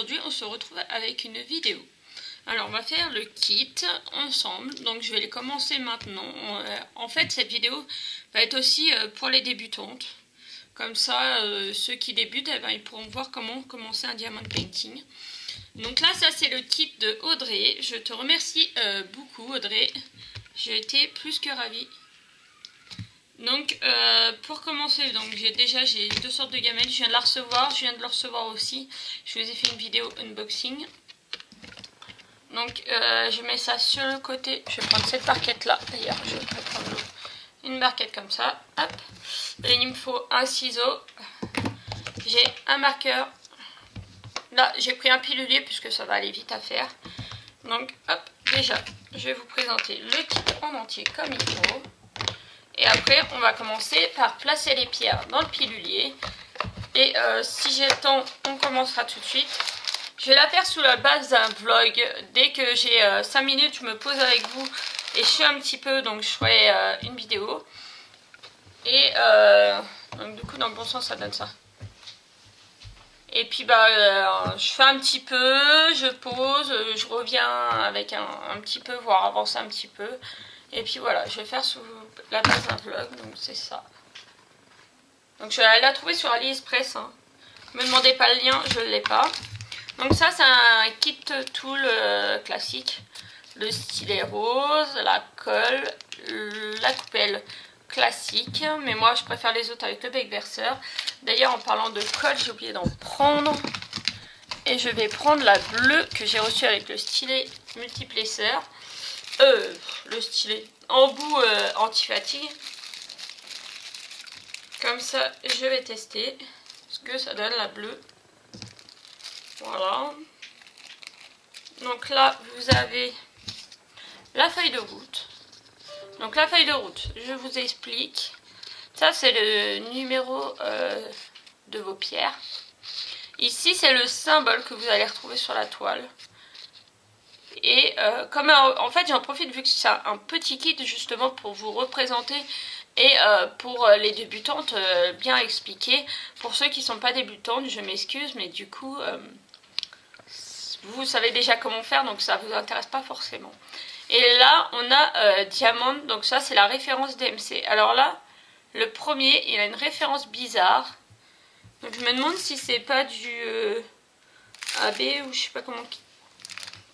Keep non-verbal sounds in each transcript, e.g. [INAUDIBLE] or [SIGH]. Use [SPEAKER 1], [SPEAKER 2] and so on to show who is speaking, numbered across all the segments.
[SPEAKER 1] aujourd'hui on se retrouve avec une vidéo. Alors on va faire le kit ensemble, donc je vais les commencer maintenant. Euh, en fait cette vidéo va être aussi euh, pour les débutantes. Comme ça euh, ceux qui débutent eh ben, ils pourront voir comment commencer un diamond painting. Donc là ça c'est le kit de Audrey. Je te remercie beaucoup Audrey. J'ai été plus que ravie. Donc pour commencer, donc j'ai déjà j'ai deux sortes de gamelles, je viens de la recevoir, je viens de la recevoir aussi. Je vous ai fait une vidéo unboxing. Donc euh, je mets ça sur le côté. Je vais prendre cette barquette là. D'ailleurs, je vais prendre une barquette comme ça. Hop. Et il me faut un ciseau. J'ai un marqueur. Là, j'ai pris un pilulier puisque ça va aller vite à faire. Donc, hop, déjà, je vais vous présenter le kit en entier comme il faut. Et après, on va commencer par placer les pierres dans le pilulier. Et euh, si j'ai le temps, on commencera tout de suite. Je vais la faire sous la base d'un vlog. Dès que j'ai 5 euh, minutes, je me pose avec vous et je suis un petit peu, donc je ferai euh, une vidéo. Et donc du coup, dans le bon sens, ça donne ça. Et puis bah, je fais un petit peu, je pose, je reviens avec un, petit peu, voire avancer un petit peu. Et puis voilà, je vais faire sous la base d'un vlog, donc c'est ça. Donc je vais la trouver sur AliExpress. Hein. Ne me demandez pas le lien, je ne l'ai pas. Donc ça c'est un kit tool euh, classique. Le stylet rose, la colle, la coupelle classique. Mais moi je préfère les autres avec le bec verseur. D'ailleurs en parlant de colle j'ai oublié d'en prendre. Et je vais prendre la bleue que j'ai reçue avec le stylet multiplesseur. Euh, le stylet embout euh, anti-fatigue. Comme ça je vais tester ce que ça donne la bleue. Voilà. Donc là, vous avez la feuille de route. Donc la feuille de route, je vous explique. Ça, c'est le numéro euh, de vos pierres. Ici, c'est le symbole que vous allez retrouver sur la toile. Et euh, comme euh, en fait, j'en profite vu que c'est un petit kit justement pour vous représenter et pour les débutantes, bien expliquer. Pour ceux qui ne sont pas débutantes, je m'excuse, mais du coup, vous savez déjà comment faire, donc ça ne vous intéresse pas forcément. Et là, on a euh, Diamant, donc ça c'est la référence DMC. Alors là, le premier, il a une référence bizarre. Donc je me demande si c'est pas du euh, AB ou je sais pas comment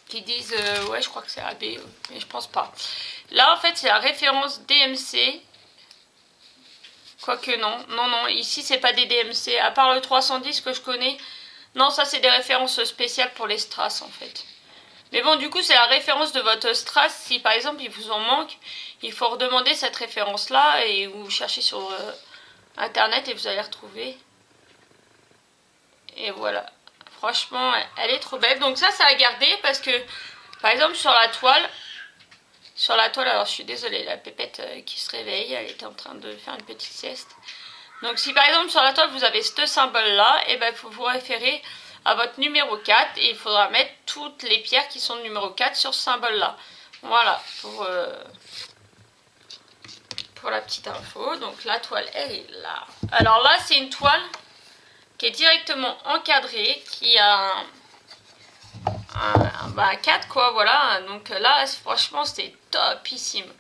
[SPEAKER 1] qui disent euh, ouais je crois que c'est AB mais je pense pas. Là en fait c'est la référence DMC. Quoique non, non non, ici c'est pas des DMC, à part le 310 que je connais, non, ça c'est des références spéciales pour les strass en fait. Mais bon, du coup, c'est la référence de votre strass. Si par exemple il vous en manque, il faut redemander cette référence-là et vous cherchez sur euh, internet et vous allez retrouver. Et voilà. Franchement, elle est trop belle. Donc ça, ça a gardé parce que, par exemple, sur la toile, sur la toile, alors je suis désolée, la pépette euh, qui se réveille, elle était en train de faire une petite sieste. Donc si par exemple sur la toile vous avez ce symbole là, et eh ben faut vous référer à votre numéro 4 et il faudra mettre toutes les pierres qui sont numéro 4 sur ce symbole là. Voilà pour, euh, pour la petite info. Donc la toile elle est là. Alors là c'est une toile qui est directement encadrée, qui a un, un, 4 bah, quoi voilà. Donc là franchement c'est topissime.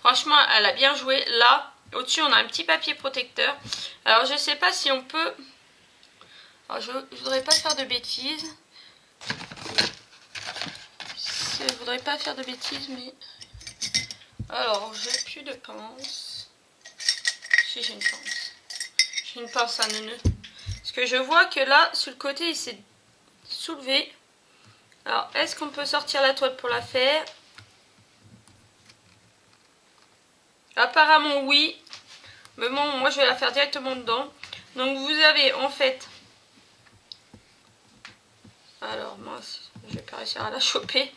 [SPEAKER 1] Franchement elle a bien joué. Là au-dessus, on a un petit papier protecteur. Alors, je sais pas si on peut... Alors, je ne voudrais pas faire de bêtises. Je voudrais pas faire de bêtises, mais... Alors, j'ai plus de pince. Si, j'ai une pince. J'ai une pince à neuneu. Parce que je vois que là, sur le côté, il s'est soulevé. Alors, est-ce qu'on peut sortir la toile pour la faire? Apparemment oui. Mais bon, moi je vais la faire directement dedans. Donc vous avez en fait... Alors mince, je vais pas réussir à la choper.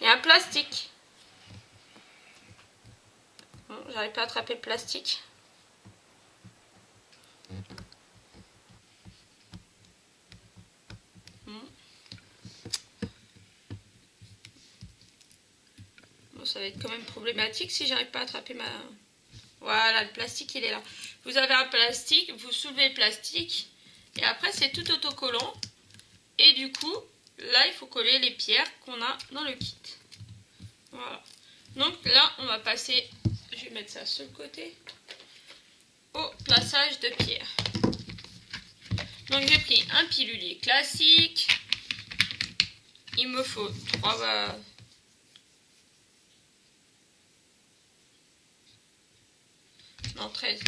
[SPEAKER 1] Il y a un plastique. Bon, j'arrive pas à attraper le plastique. Ça va être quand même problématique si j'arrive pas à attraper ma... Voilà, le plastique, il est là. Vous avez un plastique, vous soulevez le plastique. Et après, c'est tout autocollant. Et du coup, là, il faut coller les pierres qu'on a dans le kit. Voilà. Donc là, on va passer, je vais mettre ça sur le côté, au plaçage de pierres. Donc j'ai pris un pilulier classique. Il me faut trois... Non, 13.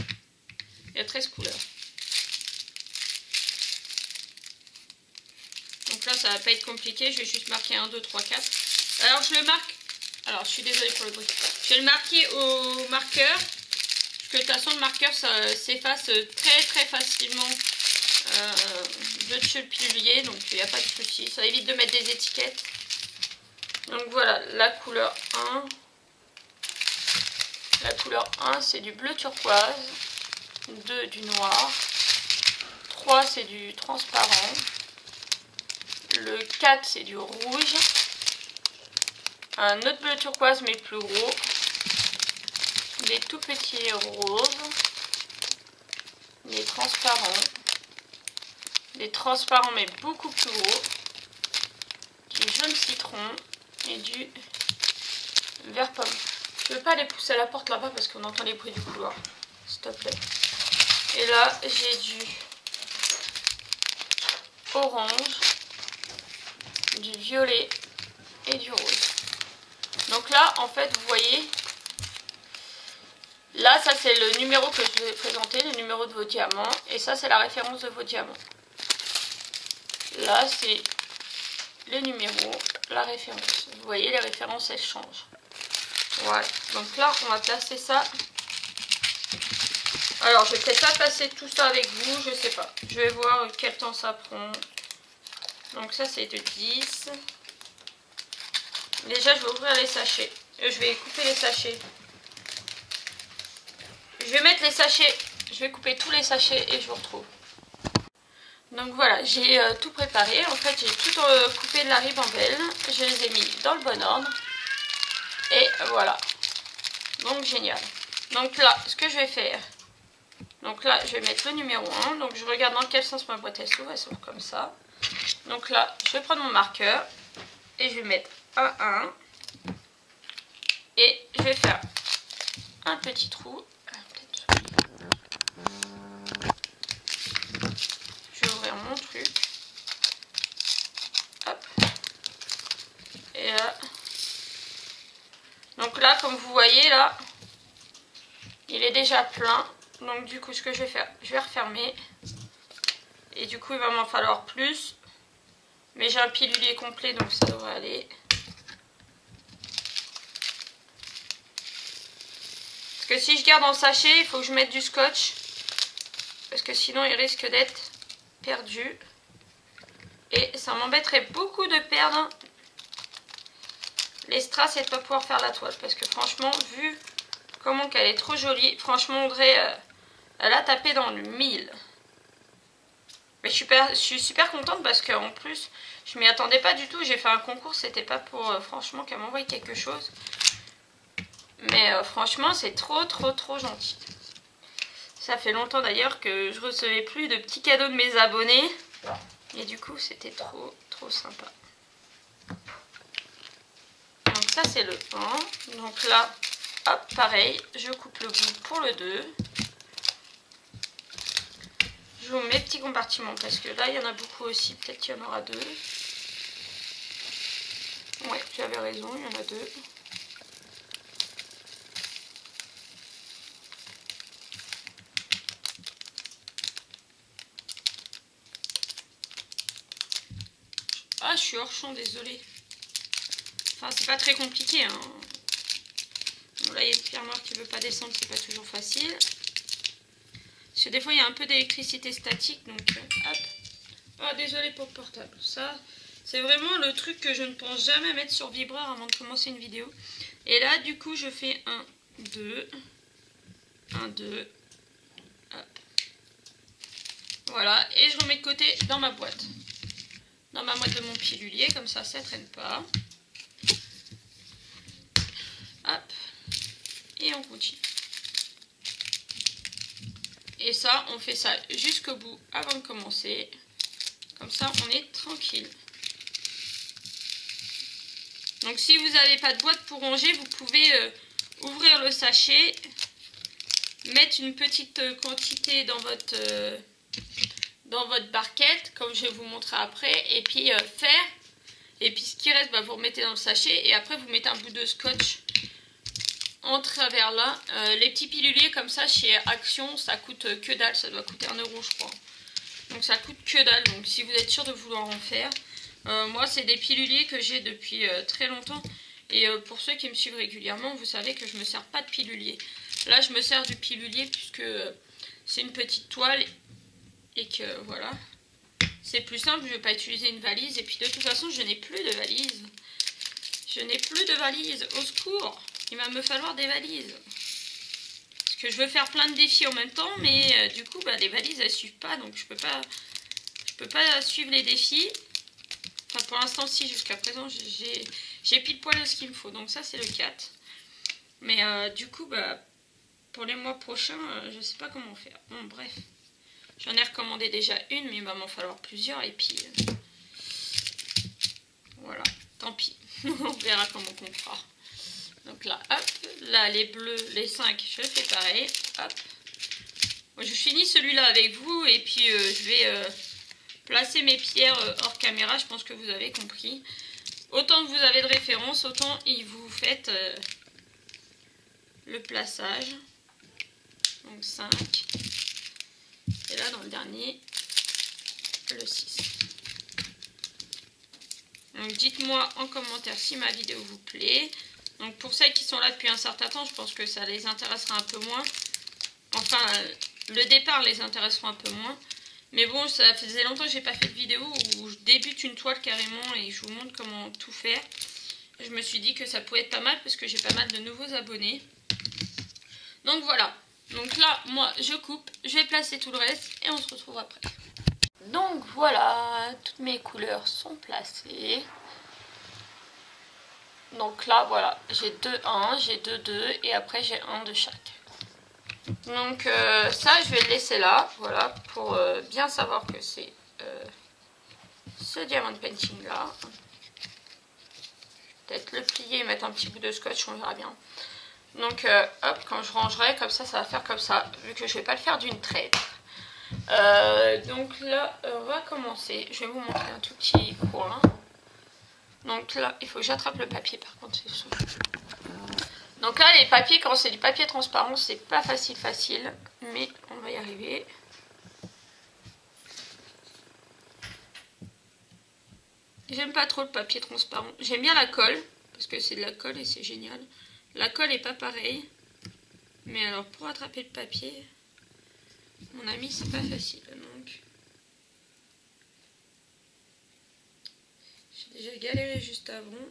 [SPEAKER 1] Il y a 13 couleurs. Donc là, ça va pas être compliqué. Je vais juste marquer 1, 2, 3, 4. Alors, je le marque. Alors, je suis désolée pour le bruit. Je vais le marquer au marqueur. Parce que de toute façon, le marqueur s'efface très très facilement euh, dessus le pilulier. Donc, il n'y a pas de souci. Ça évite de mettre des étiquettes. Donc voilà, la couleur 1. La couleur 1, c'est du bleu turquoise. 2, du noir. 3, c'est du transparent. Le 4, c'est du rouge. Un autre bleu turquoise, mais plus gros. Des tout petits roses. Des transparents. Des transparents, mais beaucoup plus gros. Du jaune citron. Et du vert pomme. Je ne veux pas les pousser à la porte là-bas parce qu'on entend les bruits du couloir. S'il te plaît. Et là, j'ai du orange, du violet et du rose. Donc là, en fait, vous voyez, là, ça c'est le numéro que je vous ai présenté, le numéro de vos diamants. Et ça, c'est la référence de vos diamants. Là, c'est les numéros, la référence. Vous voyez, les références, elles changent. Voilà. Donc là, on va placer ça alors, je vais peut-être pas passer tout ça avec vous, je sais pas. Je vais voir quel temps ça prend. Donc ça, c'est de 10. Déjà, je vais ouvrir les sachets. Euh, je vais couper les sachets. Je vais mettre les sachets. Je vais couper tous les sachets et je vous retrouve. Donc voilà, j'ai euh, tout préparé. En fait, j'ai tout euh, coupé de la ribambelle. Je les ai mis dans le bon ordre. Et voilà. Donc génial. Donc là, ce que je vais faire, donc là, je vais mettre le numéro 1. Donc je regarde dans quel sens ma boîte elle s'ouvre. Elle s'ouvre comme ça. Donc là, je vais prendre mon marqueur. Et je vais mettre un 1. Et je vais faire un petit trou. Je vais ouvrir mon truc. Hop. Et là. Donc là, comme vous voyez, là, il est déjà plein. Donc du coup ce que je vais faire, je vais refermer. Et du coup il va m'en falloir plus. Mais j'ai un pilulier complet donc ça devrait aller. Parce que si je garde en sachet, il faut que je mette du scotch. Parce que sinon il risque d'être perdu. Et ça m'embêterait beaucoup de perdre les strass et de pas pouvoir faire la toile. Parce que franchement, vu comment qu'elle est trop jolie, franchement Audrey... Euh, elle a tapé dans le 1000. Mais je suis, super, je suis super contente parce qu'en plus, je m'y attendais pas du tout. J'ai fait un concours, c'était pas pour euh, franchement qu'elle m'envoie quelque chose. Mais euh, franchement, c'est trop, trop, trop gentil. Ça fait longtemps d'ailleurs que je recevais plus de petits cadeaux de mes abonnés. Et du coup, c'était trop, trop sympa. C'est le 1. Donc là, hop, pareil, je coupe le bout pour le 2. Je vous mets petits compartiments parce que là il y en a beaucoup aussi. Peut-être qu'il y en aura deux. Ouais, j'avais raison, il y en a deux. Ah, je suis hors champ, désolé. Enfin, c'est pas très compliqué. Hein. Bon, là, il y a une pierre noire qui veut pas descendre, c'est pas toujours facile des fois, il y a un peu d'électricité statique. Donc, euh, hop. Oh, désolé pour le portable. Ça, c'est vraiment le truc que je ne pense jamais mettre sur vibreur avant de commencer une vidéo. Et là, du coup, je fais un, 2, 1, 2, hop. Voilà, et je remets de côté dans ma boîte. Dans ma boîte de mon pilulier, comme ça, ça traîne pas. Et on continue. Et ça, on fait ça jusqu'au bout avant de commencer. Comme ça, on est tranquille. Donc si vous n'avez pas de boîte pour ranger, vous pouvez euh, ouvrir le sachet, mettre une petite euh, quantité dans votre, euh, dans votre barquette, comme je vais vous montrer après, et puis faire. Et puis ce qui reste, bah, vous remettez dans le sachet, et après vous mettez un bout de scotch en travers là. les petits piluliers comme ça chez Action, ça coûte que dalle, ça doit coûter 1 euro je crois. Donc ça coûte que dalle, donc si vous êtes sûr de vouloir en faire, euh, moi, c'est des piluliers que j'ai depuis euh, très longtemps. Et euh, pour ceux qui me suivent régulièrement, vous savez que je me sers pas de pilulier. Là, je me sers du pilulier puisque c'est une petite toile et que voilà. C'est plus simple, je ne vais pas utiliser une valise. Et puis de toute façon, je n'ai plus de valise. Je n'ai plus de valise. Au secours Il va me falloir des valises. Parce que je veux faire plein de défis en même temps, mais du coup, bah, les valises, elles suivent pas. Donc je peux pas, je peux pas suivre les défis pour l'instant, si, jusqu'à présent, j'ai pile poil ce qu'il me faut. Donc ça, c'est le 4. Mais euh, du coup, bah, pour les mois prochains, je euh, je sais pas comment faire. Bon, bref. J'en ai recommandé déjà une, mais il va m'en falloir plusieurs. Et puis, euh, voilà, tant pis. [LAUGHS] On verra comment on fera. Donc là, hop, là, les bleus, les 5, je fais pareil. Hop. je finis celui-là avec vous et puis je vais placer mes pierres euh, hors caméra, je pense que vous avez compris. Autant vous avez de référence, autant il vous faites euh, le plaçage. Donc 5. Et là, dans le dernier, le 6. Donc dites-moi en commentaire si ma vidéo vous plaît. Donc pour celles qui sont là depuis un certain temps, je pense que ça les intéressera un peu moins. Enfin, le départ les intéressera un peu moins. Mais bon, ça faisait longtemps que j'ai pas fait de vidéo où je débute une toile carrément et je vous montre comment tout faire. Je me suis dit que ça pouvait être pas mal parce que j'ai pas mal de nouveaux abonnés. Donc voilà. Donc là, moi, je coupe, je vais placer tout le reste et on se retrouve après. Donc voilà, toutes mes couleurs sont placées. Donc là, voilà, j'ai deux 1, j'ai deux 2 et après j'ai un de chaque. Donc euh, ça, je vais le laisser là, voilà, pour euh, bien savoir que c'est euh, ce diamant painting là. Peut-être le plier et mettre un petit bout de scotch, on verra bien. Donc hop, quand je rangerai, comme ça, ça va faire comme ça, vu que je vais pas le faire d'une traite. donc là, on va commencer. Je vais vous montrer un tout petit coin. Donc là, il faut que j'attrape le papier par contre, donc là, les papiers, quand c'est du papier transparent, c'est pas facile facile, mais on va y arriver. J'aime pas trop le papier transparent. J'aime bien la colle, parce que c'est de la colle et c'est génial. La colle est pas pareille. Mais alors, pour attraper le papier, mon ami, c'est pas facile. Donc, j'ai galéré juste avant.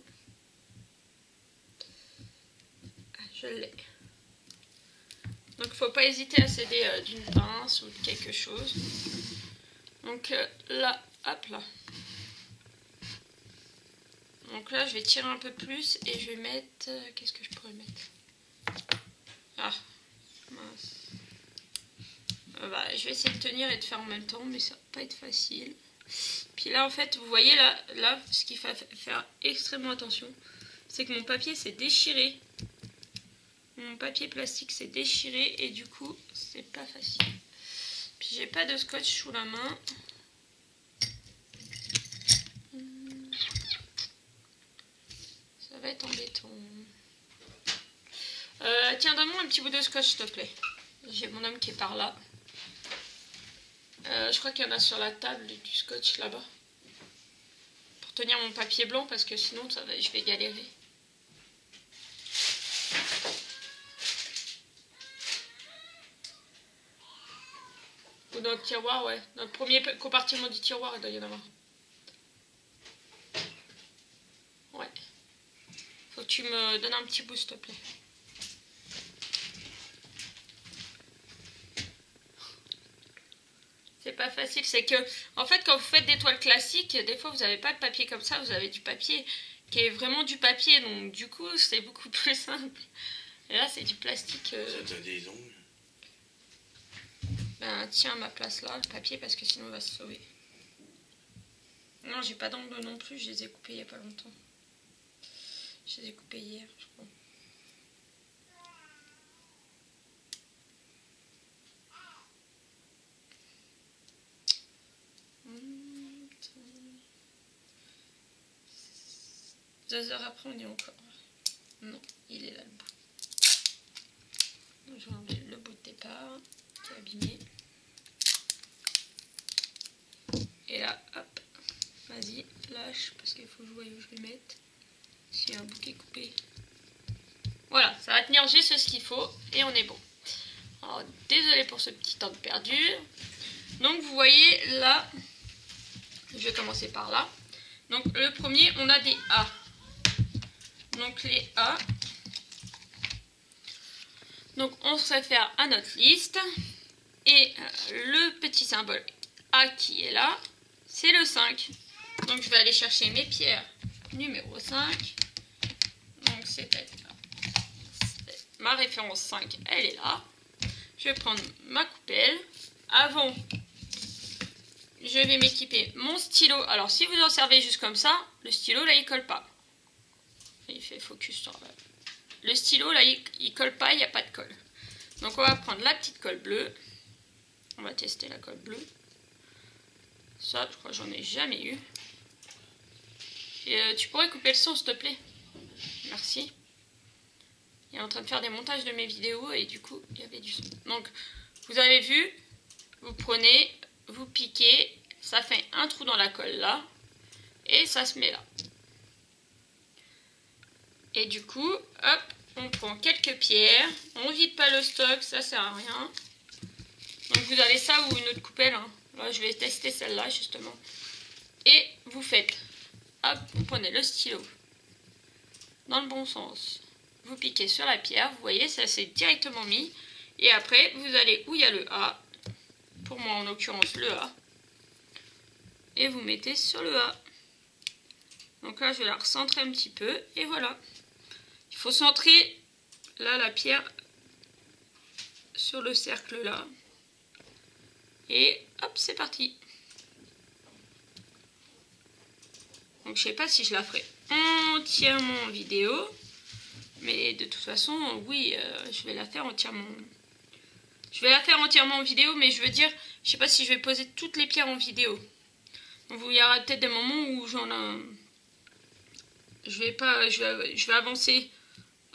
[SPEAKER 1] je l'ai. Donc faut pas hésiter à céder euh, d'une pince ou de quelque chose. Donc euh, là, hop là. Donc là, je vais tirer un peu plus et je vais mettre... Euh, qu'est-ce que je pourrais mettre? Ah, mince. Bah, je vais essayer de tenir et de faire en même temps, mais ça va pas être facile. Puis là, en fait, vous voyez là, là ce qu'il faut faire extrêmement attention, c'est que mon papier s'est déchiré mon papier plastique s'est déchiré et du coup c'est pas facile. Puis j'ai pas de scotch sous la main. Ça va être embêtant. Euh, tiens, donne-moi un petit bout de scotch s'il te plaît. J'ai mon homme qui est par là. Euh, je crois qu'il y en a sur la table du scotch là-bas. Pour tenir mon papier blanc parce que sinon ça je vais galérer. dans le tiroir, ouais. Dans le premier compartiment du tiroir, il doit y en avoir. Ouais. Faut que tu me donnes un petit bout, s'il te plaît. Pas facile, c'est que, en fait, quand vous faites des toiles classiques, des fois, vous n'avez pas de papier comme ça, vous avez du papier qui est vraiment du papier, donc du coup, [LAUGHS] c'est beaucoup plus simple. Et là, c'est du plastique. Euh... des ongles ben, tiens à ma place là, le papier, parce que sinon on va se sauver. Non, j'ai pas d'angle non plus, je les ai coupés il y a pas longtemps. Je les ai coupés hier, je crois. Deux heures après, on est encore. Non, il est là le bout. Donc, je vais enlever le bout de départ qui est abîmé. Et là, hop, vas-y, lâche parce qu'il faut que je voie où je vais mettre. A un est coupé. Voilà, ça va tenir juste ce qu'il faut et on est bon. Alors, désolé pour ce petit temps de perdu. Donc, vous voyez là, je vais commencer par là. Donc, le premier, on a des A. Donc, les A. Donc, on se réfère à notre liste. Et euh, le petit symbole A qui est là, c'est le 5. Donc, je vais aller chercher mes pierres numéro 5. Donc, c'est ma référence 5, elle est là. Je vais prendre ma coupelle. Avant, je vais m'équiper mon stylo. Alors, si vous en servez juste comme ça, le stylo, là, il colle pas. Il fait focus sur le stylo, là, il, il colle pas, il n'y a pas de colle. Donc, on va prendre la petite colle bleue. On va tester la colle bleue. Ça, je crois que j'en ai jamais eu. Et euh, tu pourrais couper le son, s'il te plaît? Merci. Il est en train de faire des montages de mes vidéos et du coup, il y avait du son. Donc, vous avez vu, vous prenez, vous piquez, ça fait un trou dans la colle là, et ça se met là. Et du coup, hop, on prend quelques pierres, on vide pas le stock, ça sert à rien. Donc vous avez ça ou une autre coupelle, hein. Je vais tester celle-là justement. Et vous faites, hop, vous prenez le stylo dans le bon sens. Vous piquez sur la pierre, vous voyez, ça s'est directement mis. Et après, vous allez où il y a le A, pour moi en l'occurrence le A, et vous mettez sur le A. Donc là, je vais la recentrer un petit peu, et voilà. Faut centrer, là, la pierre sur le cercle là. Et hop, c'est parti. Donc je sais pas si je la ferai entièrement en vidéo. Mais de toute façon, oui, euh, je vais la faire entièrement. Je vais la faire entièrement en vidéo, mais je veux dire, je sais pas si je vais poser toutes les pierres en vidéo. Donc il y aura peut-être des moments où j'en ai... Je vais pas, je vais avancer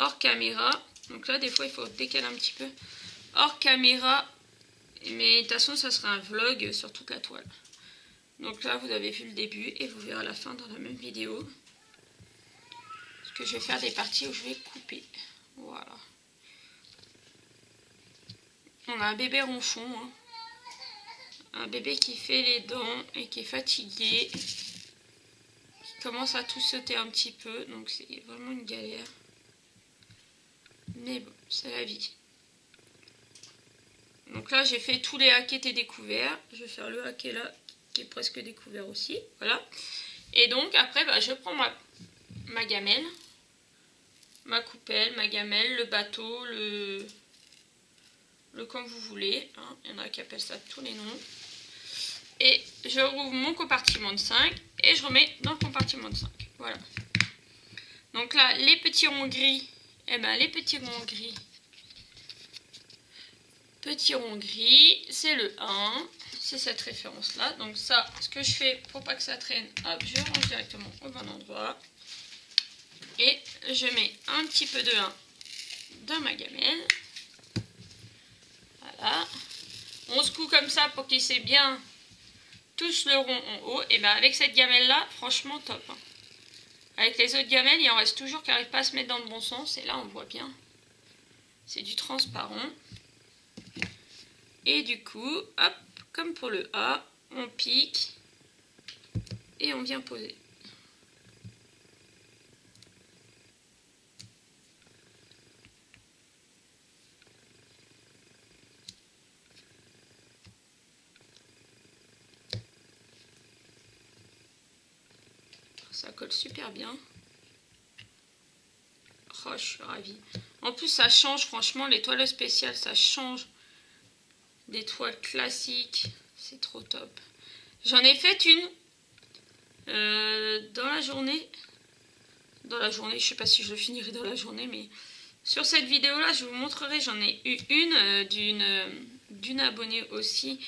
[SPEAKER 1] hors caméra. Donc là, des fois, il faut décaler un petit peu. Hors caméra. Mais de toute façon, ça sera un vlog sur toute la toile. Donc là, vous avez vu le début et vous verrez la fin dans la même vidéo. Parce que je vais faire des parties où je vais couper. Voilà. On a un bébé ronchon. Hein. Un bébé qui fait les dents et qui est fatigué. Qui commence à tout sauter un petit peu. Donc c'est vraiment une galère. Mais bon, c'est la vie. Donc là, j'ai fait tous les hacks qui étaient découverts. Je vais faire le hack là, qui est presque découvert aussi. Voilà. Et donc, après, bah, je prends ma, ma gamelle, ma coupelle, ma gamelle, le bateau, le, le comme vous voulez. Hein. Il y en a qui appellent ça tous les noms. Et je rouvre mon compartiment de 5 et je remets dans le compartiment de 5. Voilà. Donc là, les petits ronds gris, eh ben, les petits ronds gris, petit rond gris, c'est le 1, c'est cette référence là. Donc ça, ce que je fais pour pas que ça traîne, hop, je range directement au bon endroit. Et je mets un petit peu de 1 dans ma gamelle. Voilà. On secoue comme ça pour qu'il s'est bien tous le rond en haut. Et bien avec cette gamelle là, franchement top. Hein. Avec les autres gamelles, il en reste toujours qui n'arrivent pas à se mettre dans le bon sens. Et là, on voit bien. C'est du transparent. Et du coup, hop, comme pour le A, on pique et on vient poser. Ça colle super bien. Oh, je suis ravie. En plus, ça change, franchement, les toiles spéciales, ça change des toiles classiques. C'est trop top. J'en ai fait une euh, dans la journée dans la journée. Je sais pas si je le finirai dans la journée, mais sur cette vidéo-là, je vous montrerai. J'en ai eu une euh, d'une euh, d'une abonnée aussi.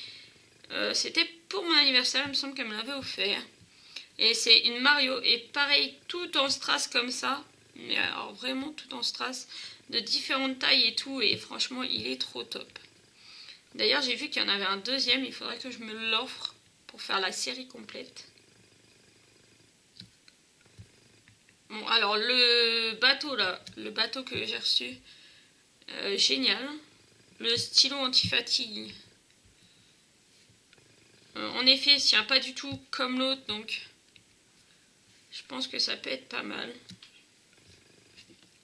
[SPEAKER 1] C'était pour mon anniversaire, il me semble qu'elle me l'avait offert. Et c'est une Mario. Et pareil, tout en strass comme ça. Mais alors vraiment tout en strass. De différentes tailles et tout. Et franchement, il est trop top. D'ailleurs, j'ai vu qu'il y en avait un deuxième. Il faudrait que je me l'offre pour faire la série complète. Bon, alors le bateau là, le bateau que j'ai reçu, euh, génial. Le stylo anti-fatigue. Euh, en effet, il tient pas du tout comme l'autre, donc je pense que ça peut être pas mal.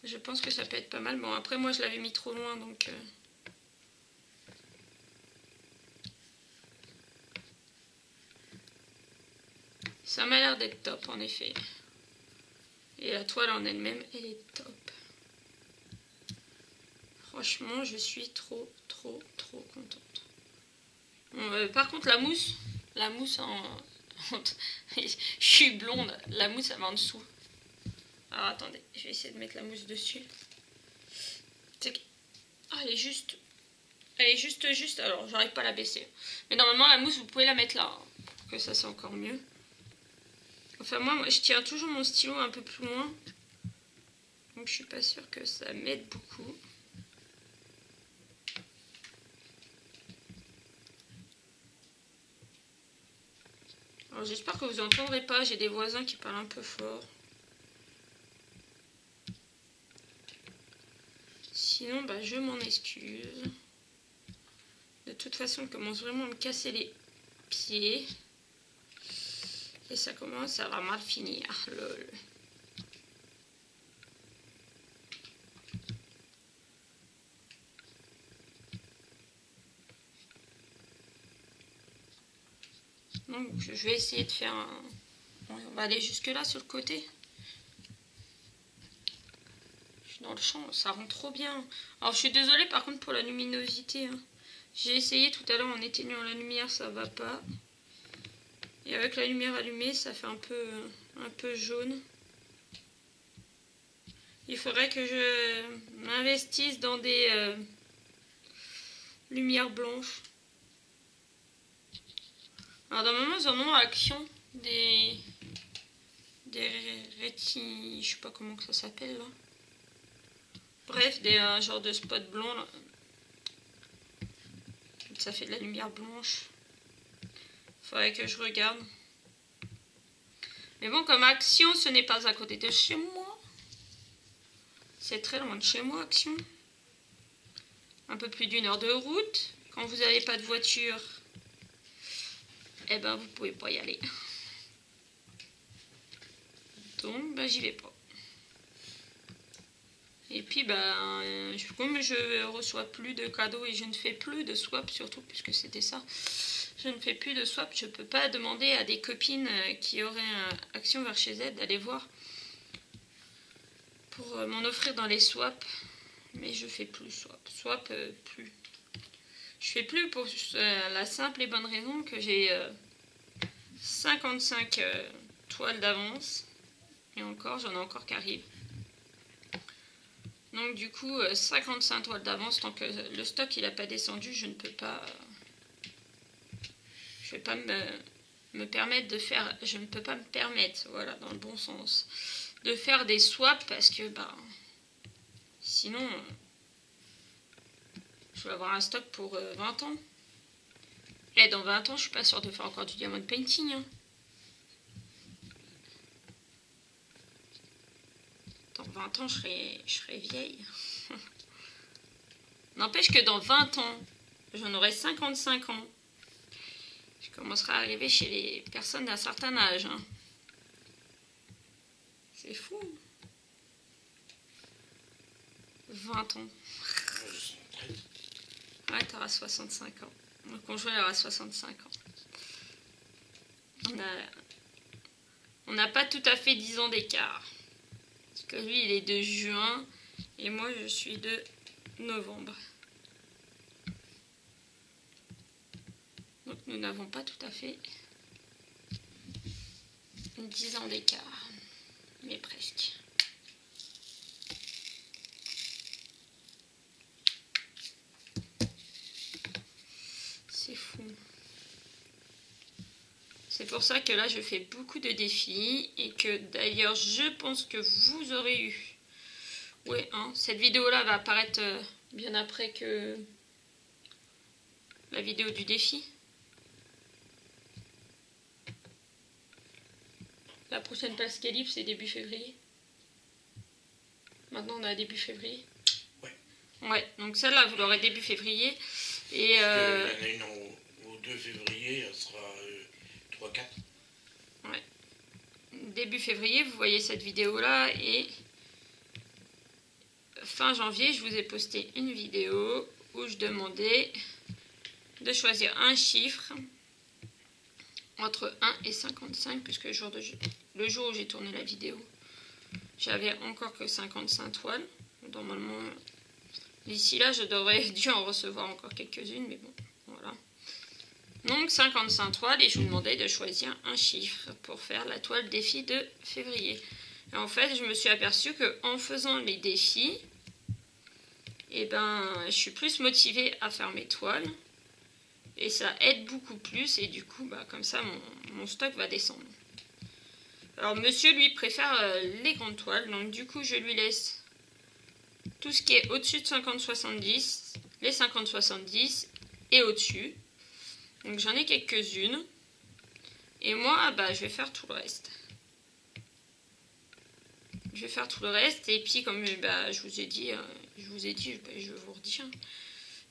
[SPEAKER 1] Je pense que ça peut être pas mal. Bon, après, moi, je l'avais mis trop loin, donc... Euh, ça m'a l'air d'être top, en effet. Et la toile en elle-même, elle est top. Franchement, je suis trop, trop, trop contente. Euh, par contre, la mousse, la mousse en... [LAUGHS] je suis blonde, la mousse, elle va en dessous. Alors, attendez, je vais essayer de mettre la mousse dessus. Ah, elle est juste... Elle est juste, juste... Alors, j'arrive pas à la baisser. Mais normalement, la mousse, vous pouvez la mettre là. Pour que ça, c'est encore mieux. Enfin, moi, je tiens toujours mon stylo un peu plus loin. Donc, je suis pas sûre que ça m'aide beaucoup. Alors, j'espère que vous n'entendrez pas. J'ai des voisins qui parlent un peu fort. Sinon, bah, je m'en excuse. De toute façon, il commence vraiment à me casser les pieds. Et ça commence à mal finir. Je vais essayer de faire un... On va aller jusque là sur le côté. Je suis dans le champ, ça rend trop bien. Alors je suis désolée par contre pour la luminosité. Hein. J'ai essayé tout à l'heure en éteignant la lumière, ça va pas. Et avec la lumière allumée, ça fait un peu, un peu jaune. Il faudrait que je m'investisse dans des euh, lumières blanches. Alors moment, ils en ont action des des rétines, je sais pas comment que ça s'appelle là. Bref, des un genre de spot blanc là. Ça fait de la lumière blanche. Faudrait que je regarde. Mais bon, comme Action, ce n'est pas à côté de chez moi. C'est très loin de chez moi, Action. Un peu plus d'une heure de route. Quand vous n'avez pas de voiture, eh ben, vous pouvez pas y aller. Donc, ben, j'y vais pas. Et puis, ben, comme je reçois plus de cadeaux et je ne fais plus de swap, surtout puisque c'était ça, je ne fais plus de swap, je peux pas demander à des copines euh, qui auraient action vers chez elles d'aller voir pour euh, m'en offrir dans les swaps. Mais je fais plus swap. Swap, euh, plus. Je fais plus pour la simple et bonne raison que j'ai 55 toiles d'avance. Et encore, j'en ai encore qui arrivent. Donc du coup, 55 toiles d'avance, tant que le stock il n'a pas descendu, je ne peux pas je vais pas me, permettre de faire, je ne peux pas me permettre, voilà, dans le bon sens, de faire des swaps parce que, bah, sinon, je vais avoir un stock pour 20 euh, ans. Et dans 20 ans, je suis pas sûre de faire encore du diamond painting. Hein. Dans 20 ans, je serai, je vieille. [LAUGHS] N'empêche que dans 20 ans, j'en aurai 55 ans commencera à arriver chez les personnes d'un certain âge. Hein. C'est fou. 20 ans. Ouais, t'auras 65 ans. Mon conjoint aura 65 ans. On n'a pas tout à fait 10 ans d'écart. Parce que lui, il est de juin et moi, je suis de novembre. nous n'avons pas tout à fait 10 ans d'écart, mais presque. Pour ça que là, je fais beaucoup de défis et que d'ailleurs, je pense que vous aurez eu. Oui, hein, cette vidéo-là va apparaître euh, bien après que la vidéo du défi. La prochaine place libre, c'est début février. Maintenant, on a début février.
[SPEAKER 2] Ouais.
[SPEAKER 1] Ouais, donc celle-là, vous l'aurez début février. Et
[SPEAKER 2] euh... Il y en a une au, 2 février, elle sera 3-4.
[SPEAKER 1] Ouais. Début février, vous voyez cette vidéo-là. Et fin janvier, je vous ai posté une vidéo où je demandais de choisir un chiffre entre 1 et 55, puisque le jour, où j'ai tourné la vidéo, j'avais encore que 55 toiles. Normalement, d'ici là, je devrais [LAUGHS] dû en recevoir encore quelques-unes, mais bon. Donc 55 toiles, et je vous demandais de choisir un chiffre pour faire la toile défi de février. Et en fait, je me suis aperçu que en faisant les défis, eh ben, je suis plus motivée à faire mes toiles. Et ça aide beaucoup plus. Et du coup, bah, comme ça, mon, stock va descendre. Alors, monsieur, lui, préfère euh, les grandes toiles. Donc, du coup, je lui laisse tout ce qui est au-dessus de 50-70, les 50-70 et au-dessus. Donc, j'en ai quelques-unes. Et moi, bah, je vais faire tout le reste. Je vais faire tout le reste. Et puis, comme bah, je vous ai dit, euh, je vous ai dit, je vous redis. Hein.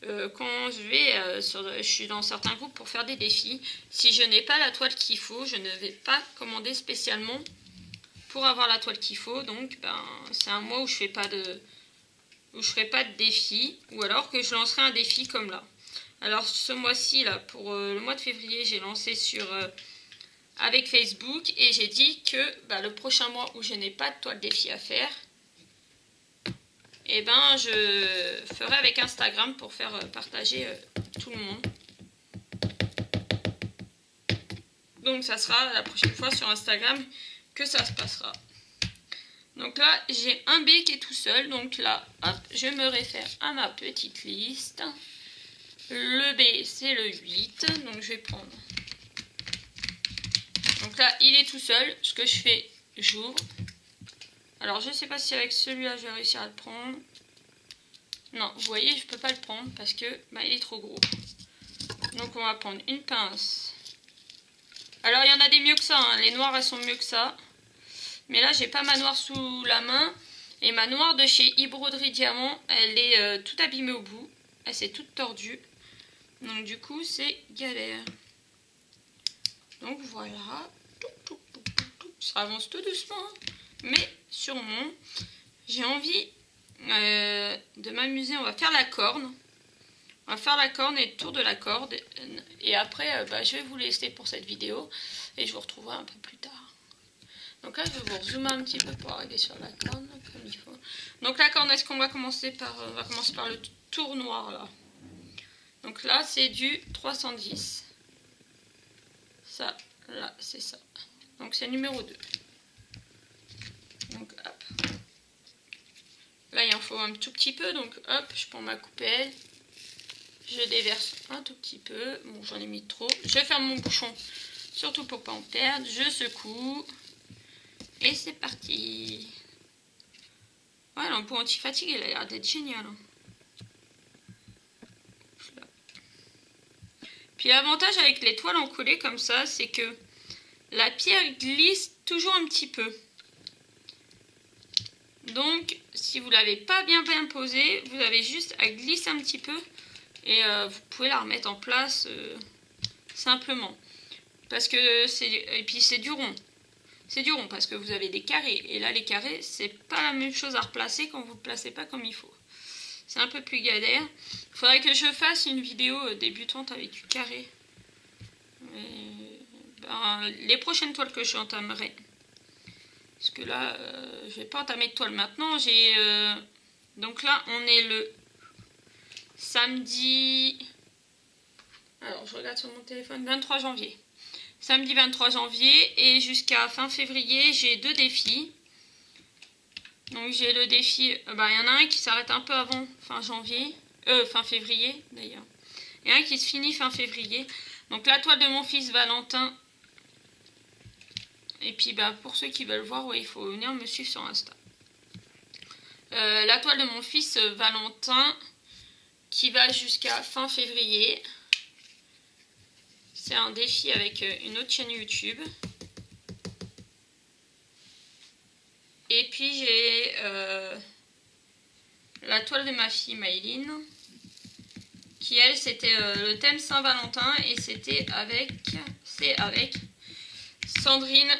[SPEAKER 1] Euh, quand je vais euh, je suis dans certains groupes pour faire des défis. Si je n'ai pas la toile qu'il faut, je ne vais pas commander spécialement pour avoir la toile qu'il faut. Donc, ben, c'est un mois où je fais pas de, où je ferai pas de défi, ou alors que je lancerai un défi comme là. Alors, ce mois-ci là, pour euh, le mois de février, j'ai lancé sur avec Facebook et j'ai dit que ben, le prochain mois où je n'ai pas de toile défi à faire, et eh ben je ferai avec Instagram pour faire euh, partager euh, tout le monde. Donc ça sera la prochaine fois sur Instagram que ça se passera. Donc là, j'ai un B qui est tout seul. Donc là, je me réfère à ma petite liste. Le B, c'est le 8. Donc je vais prendre. Donc là, il est tout seul. Ce que je fais, j'ouvre. Alors, je ne sais pas si avec celui-là, je vais réussir à le prendre. Non, vous voyez, je ne peux pas le prendre parce que bah, il est trop gros. Donc, on va prendre une pince. Alors, il y en a des mieux que ça. Hein. Les noires, elles sont mieux que ça. Mais là, j'ai pas ma noire sous la main. Et ma noire de chez Ibroderie Diamant, elle est euh, toute abîmée au bout. Elle s'est toute tordue. Donc, du coup, c'est galère. Donc, voilà. Ça avance tout doucement. Hein. Mais sûrement, j'ai envie euh, de m'amuser. On va faire la corne. On va faire la corne et le tour de la corde. Et après, euh, bah, je vais vous laisser pour cette vidéo. Et je vous retrouverai un peu plus tard. Donc là, je vais vous zoomer un petit peu pour arriver sur la corne. Donc la corne, est-ce qu'on va commencer par... On va commencer par le tour noir là? Donc là, c'est du 310. Ça, là, c'est ça. Donc c'est numéro 2. Donc hop. Là, il en faut un tout petit peu. Donc hop, je prends ma coupelle. Je déverse un tout petit peu. Bon, j'en ai mis trop. Je ferme mon bouchon, surtout pour pas en perdre. Je secoue. Et c'est parti. Ouais, l'ampoule anti-fatigue, elle a l'air d'être génial. Hein. Puis l'avantage avec les toiles encollées comme ça, c'est que la pierre glisse toujours un petit peu. Donc, si vous ne l'avez pas bien bien posée, vous avez juste à glisser un petit peu et euh, vous pouvez la remettre en place euh, simplement. Parce que c'est et puis c'est du rond. C'est du rond parce que vous avez des carrés et là les carrés, c'est pas la même chose à replacer quand vous ne placez pas comme il faut. C'est un peu plus galère. Il faudrait que je fasse une vidéo euh, débutante avec du carré. Ben, les prochaines toiles que j'entamerai parce que là, euh, je vais pas entamer de toile maintenant. J'ai euh, Donc là, on est le samedi... Alors, je regarde sur mon téléphone. 23 janvier. Samedi 23 janvier. Et jusqu'à fin février, j'ai deux défis. Donc j'ai le défi... Euh, bah, il y en a un qui s'arrête un peu avant fin janvier. Euh, fin février, d'ailleurs. Et un qui se finit fin février. Donc la toile de mon fils Valentin Et puis bah, pour ceux qui veulent voir, ouais, il faut venir me suivre sur Insta. Euh, la toile de mon fils euh, Valentin qui va jusqu'à fin février. C'est un défi avec une autre chaîne YouTube. Et puis j'ai la toile de ma fille Maïline qui elle c'était le thème Saint-Valentin et c'était avec c'est avec Sandrine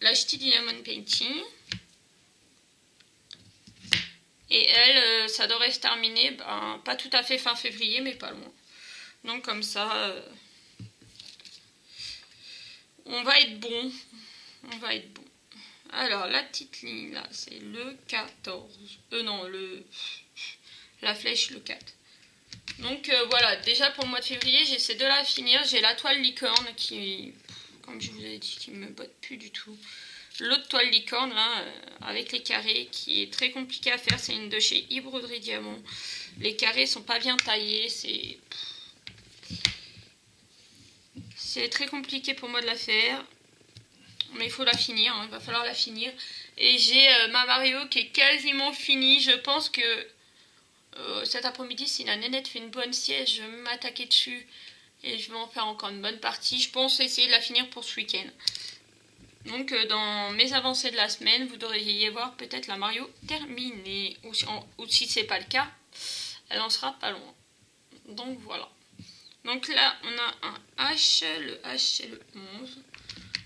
[SPEAKER 1] la Diamond Painting. Et elle, euh, ça devrait se terminer, ben, pas tout à fait fin février, mais pas loin. Donc comme ça, euh, on va être bon. On va être bon. Alors, la petite ligne, là, c'est le 14. Euh, non, le... La flèche, le 4. Donc euh, voilà, déjà pour le mois de février, j'essaie de la finir. J'ai la toile licorne qui, comme je vous ai dit, qui me botte plus du tout l'autre toile licorne là euh, avec les carrés qui est très compliqué à faire c'est une de chez Ibroderie Diamant les carrés sont pas bien taillés c'est c'est très compliqué pour moi de la faire mais il faut la finir hein, il va falloir la finir et j'ai euh, ma Mario qui est quasiment finie je pense que euh, cet après-midi si la nénette fait une bonne sieste je vais m'attaquer dessus et je vais en faire encore une bonne partie je pense essayer de la finir pour ce week-end donc euh, dans mes avancées de la semaine, vous devriez voir peut-être la Mario terminée. Ou si, si ce n'est pas le cas, elle en sera pas loin. Donc voilà. Donc là, on a un H, le H c'est le 11.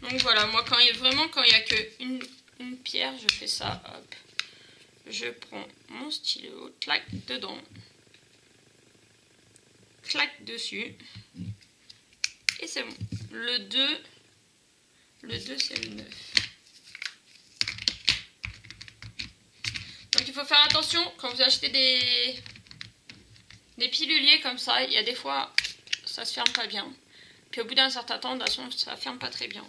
[SPEAKER 1] Donc voilà, moi quand il y a vraiment quand il n'y a qu'une une pierre, je fais ça. Je prends mon stylo, clac dedans. Clac dessus. Et c'est bon. Le 2, le 2, c'est le 9. Donc il faut faire attention quand vous achetez des, des piluliers comme ça. Il y a des fois, ça se ferme pas bien. Puis au bout d'un certain temps, de toute façon, ça ferme pas très bien.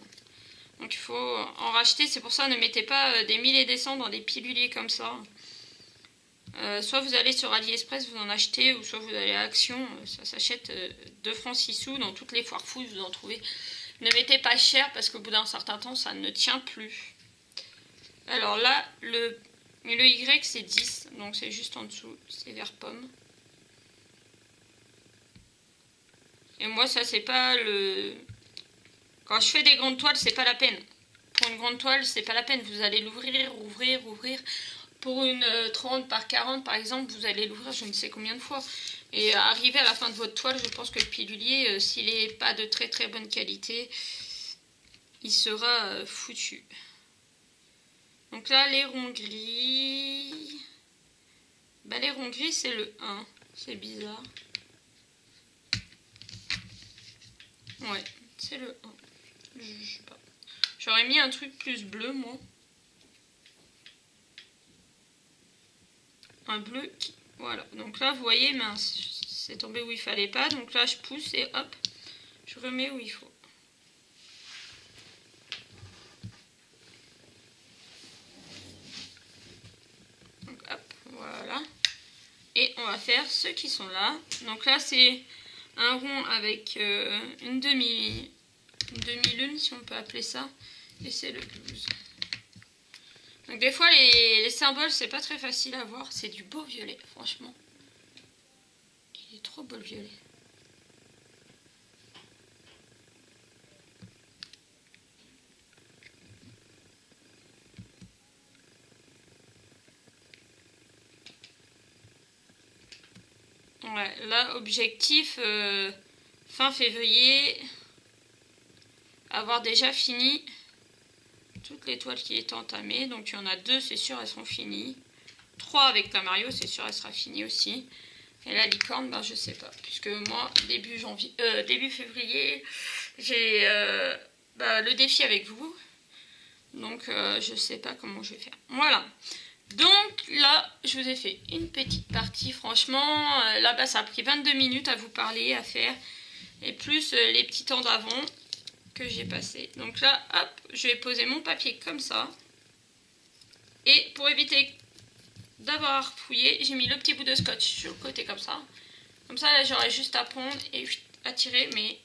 [SPEAKER 1] Donc il faut en racheter. C'est pour ça, ne mettez pas euh, des mille et des cents dans des piluliers comme ça. Euh, soit vous allez sur AliExpress, vous en achetez, ou soit vous allez à Action, euh, ça s'achète 2 francs 6 sous. Dans toutes les foires fous, vous en trouvez. Ne mettez pas cher parce qu'au bout d'un certain temps, ça ne tient plus. Alors là, le, le Y, c'est 10. Donc c'est juste en dessous. C'est vert pomme. Et moi, ça, c'est pas le... Quand je fais des grandes toiles, c'est pas la peine. Pour une grande toile, c'est pas la peine. Vous allez l'ouvrir, ouvrir, ouvrir. Pour une 30 euh, par 40, par exemple, vous allez l'ouvrir je ne sais combien de fois. Et arrivé à la fin de votre toile, je pense que le pilulier, euh, s'il n'est pas de très très bonne qualité, il sera euh, foutu. Donc là, les ronds gris... Bah, les ronds gris, c'est le 1. C'est bizarre. Ouais, c'est le 1. Je sais pas. J'aurais mis un truc plus bleu, moi. Un bleu qui voilà, donc là, vous voyez, c'est tombé où il fallait pas. Donc là, je pousse et hop, je remets où il faut. Donc hop, voilà. Et on va faire ceux qui sont là. Donc là, c'est un rond avec euh, une demi demi-lune, si on peut appeler ça. Et c'est le 12. Donc des fois les, symboles c'est pas très facile à voir. C'est du beau violet franchement. Il est trop beau le violet. Ouais, là, objectif euh, fin février, avoir déjà fini toutes les toiles qui étaient entamées. Donc il y en a deux, c'est sûr, elles sont finies. Trois avec la Mario, c'est sûr, elle sera finie aussi. Et la licorne, ben je sais pas. Puisque moi, début, janvier, euh, début février, j'ai euh, ben, le défi avec vous. Donc euh, je sais pas comment je vais faire. Voilà. Donc là, je vous ai fait une petite partie. Franchement, là-bas, ça a pris 22 minutes à vous parler, à faire. Et plus les petits temps d'avant que j'ai passé. Donc là, hop, je vais poser mon papier comme ça. Et pour éviter d'avoir fouillé, j'ai mis le petit bout de scotch sur le côté comme ça. Comme ça, là, j'aurai juste à prendre et à tirer. Mais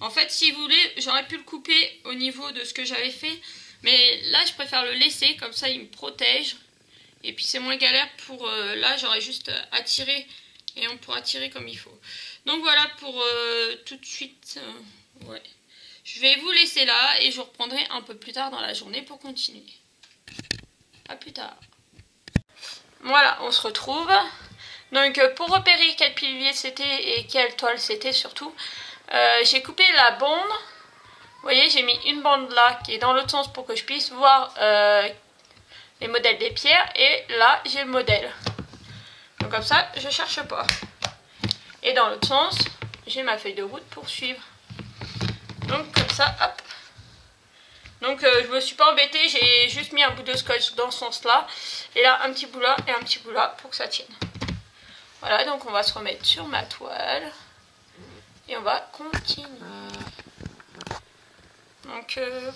[SPEAKER 1] En fait, si vous voulez, j'aurais pu le couper au niveau de ce que j'avais fait. Mais là, je préfère le laisser, comme ça il me protège. Et puis c'est moins galère pour... Euh, là, j'aurais juste à tirer et on pourra tirer comme il faut. Donc voilà pour euh, tout de suite. Euh, ouais. Je vais vous laisser là et je reprendrai un peu plus tard dans la journée pour continuer. A plus tard. Voilà, on se retrouve. Donc pour repérer quel pilier c'était et quelle toile c'était surtout, j'ai coupé la bande vous voyez, j'ai mis une bande là qui est dans l'autre sens pour que je puisse voir euh, les modèles des pierres. Et là, j'ai le modèle. Donc comme ça, je cherche pas. Et dans l'autre sens, j'ai ma feuille de route pour suivre. Ça, hop. Donc euh, je me suis pas embêtée, j'ai juste mis un bout de scotch dans ce sens-là. Et là, un petit bout là et un petit bout là pour que ça tienne. Voilà, donc on va se remettre sur ma toile. Et on va continuer. Donc, euh,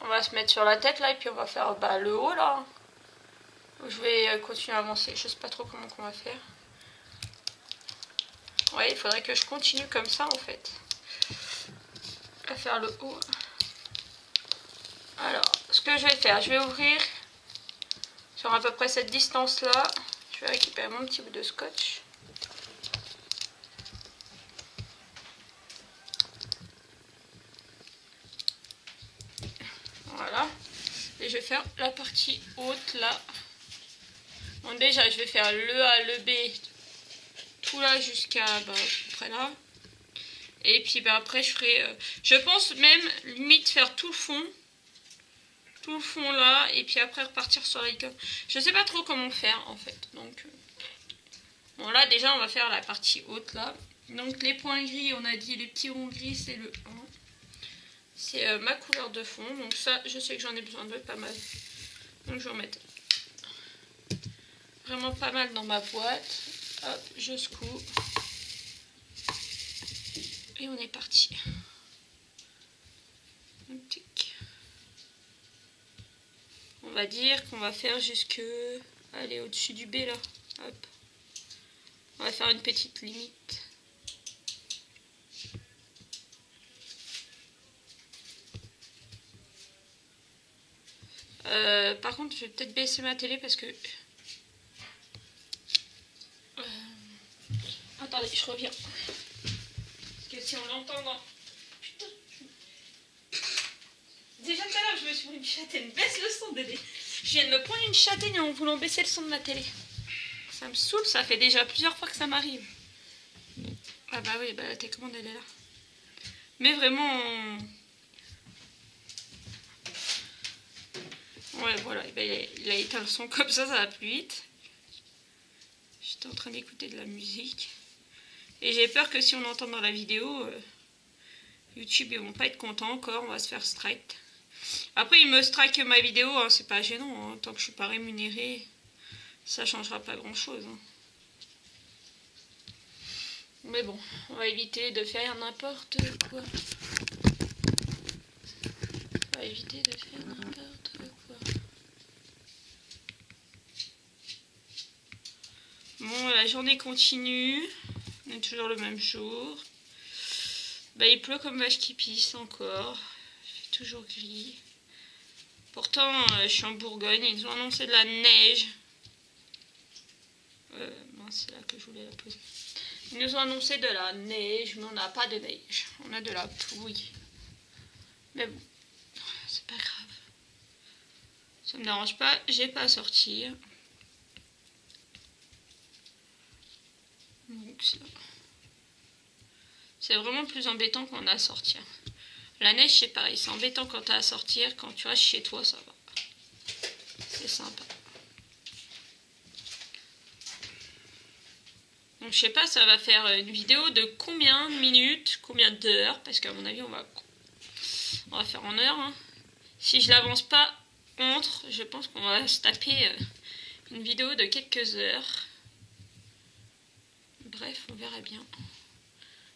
[SPEAKER 1] On va se mettre sur la tête là et puis on va faire bah, le haut là. Je vais euh, continuer à avancer. Je sais pas trop comment on va faire. Ouais, il faudrait que je continue comme ça en fait. À faire le haut. Alors, ce que je vais faire, je vais ouvrir sur à peu près cette distance là. Je vais récupérer mon petit bout de scotch. Voilà. Et je vais faire la partie haute là. Déjà je vais faire le A, le B, tout là jusqu'à bah, là. Et puis bah, après je ferai, euh, je pense même limite faire tout le fond tout le fond là et puis après repartir sur l'icône. Je sais pas trop comment faire en fait. Donc euh, bon là déjà on va faire la partie haute là. Donc les points gris, on a dit les petits ronds gris c'est le 1. C'est euh, ma couleur de fond. Donc ça je sais que j'en ai besoin de pas mal. Donc je vais en mettre vraiment pas mal dans ma boîte. Hop, je secoue. Et on est parti. On va dire qu'on va faire jusque... Allez, au-dessus du B, là. Hop. On va faire une petite limite. Euh, par contre, je vais peut-être baisser ma télé parce que... Euh, attendez, je reviens. Parce que si on l'entend dans... Déjà tout à l'heure, je me suis pris une châtaigne. Baisse le son, Dédé. Je viens de me prendre une châtaigne en voulant baisser le son de ma télé. Ça me saoule, ça fait déjà plusieurs fois que ça m'arrive. Ah bah oui, bah la télécommande elle est là. Mais vraiment... Ouais, voilà, ben, il a éteint le son comme ça, ça va plus vite. J'étais en train d'écouter de la musique. Et j'ai peur que si on entend dans la vidéo, euh, YouTube ils vont pas être contents encore, on va se faire strike. Après, il me strike ma vidéo, hein, c'est pas gênant. Hein. Tant que je suis pas rémunérée, ça changera pas grand chose. Hein. Mais bon, on va éviter de faire n'importe quoi. On va éviter de faire n'importe quoi. Bon, la journée continue. Toujours le même jour. Bah, il pleut comme vache qui pisse encore toujours gris. Pourtant, euh, je suis en Bourgogne, ils ont annoncé de la neige. Euh, c'est là que je voulais la poser. Ils nous ont annoncé de la neige, mais on n'a pas de neige. On a de la pluie. Mais bon, c'est pas grave. Ça me dérange pas, j'ai pas à sortir. C'est vraiment plus embêtant qu'on a à sortir. La neige, c'est pareil. C'est embêtant quand tu as à sortir. Quand tu restes chez toi, ça va. C'est sympa. Donc, je sais pas, ça va faire une vidéo de combien de minutes, combien d'heures. Parce qu'à mon avis, on va, on va faire en heures. Hein. Si je l'avance pas entre, je pense qu'on va se taper euh, une vidéo de quelques heures. Bref, on verra bien.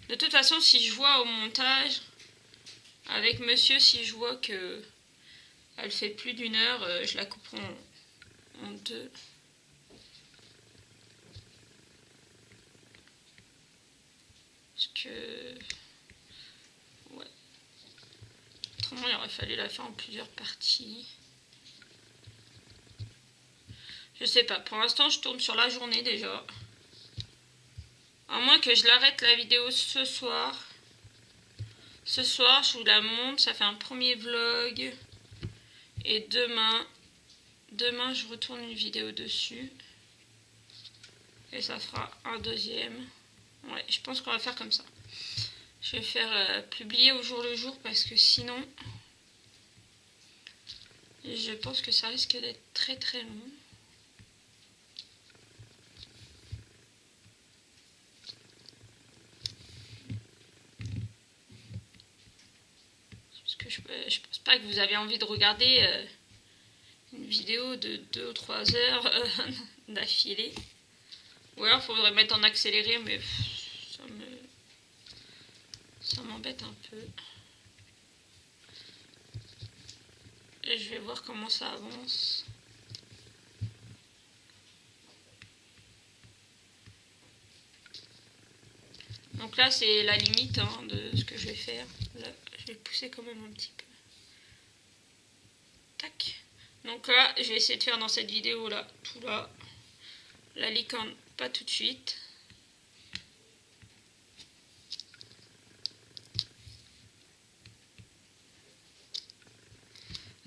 [SPEAKER 1] De toute façon, si je vois au montage, avec monsieur, si je vois que elle fait plus d'une heure, euh, je la couperai en, en deux. Parce que... Ouais. Autrement, il aurait fallu la faire en plusieurs parties. Je sais pas. Pour l'instant, je tourne sur la journée déjà. À moins que je l'arrête la vidéo ce soir. Ce soir, je vous la montre. Ça fait un premier vlog. Et demain, demain, je retourne une vidéo dessus. Et ça fera un deuxième. Ouais, je pense qu'on va faire comme ça. Je vais faire euh, publier au jour le jour parce que sinon, je pense que ça risque d'être très très long. je, pense pas que vous avez envie de regarder euh, une vidéo de 2 ou 3 heures euh, [LAUGHS] d'affilée. Ou alors faudrait mettre en accéléré, mais ça me ça m'embête un peu. Et je vais voir comment ça avance. Donc là c'est la limite hein, de ce que je vais faire. Je vais pousser quand même un petit peu. Donc là, je vais essayer de faire dans cette vidéo là, tout là. La licorne, pas tout de suite.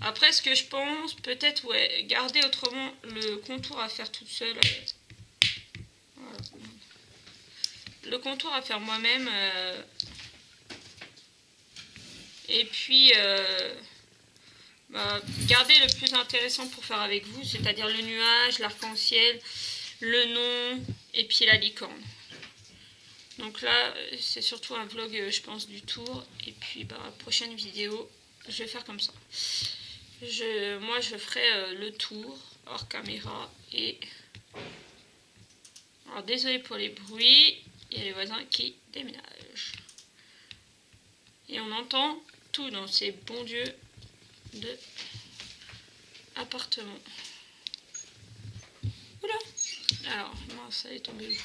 [SPEAKER 1] Après, ce que je pense, peut-être, ouais, garder autrement le contour à faire toute seule. Le contour à faire moi-même. Euh, et puis, euh, bah, gardez le plus intéressant pour faire avec vous, c'est-à-dire le nuage, l'arc-en-ciel, le nom et puis la licorne. Donc là, c'est surtout un vlog, euh, je pense, du tour. Et puis, bah, prochaine vidéo, je vais faire comme ça. Moi, je ferai euh, le tour hors caméra. Et... Alors, désolé pour les bruits. Il y a les voisins qui déménagent. Et on entend tout dans ces bons dieux de appartements. Oula Alors, non, ça est tombé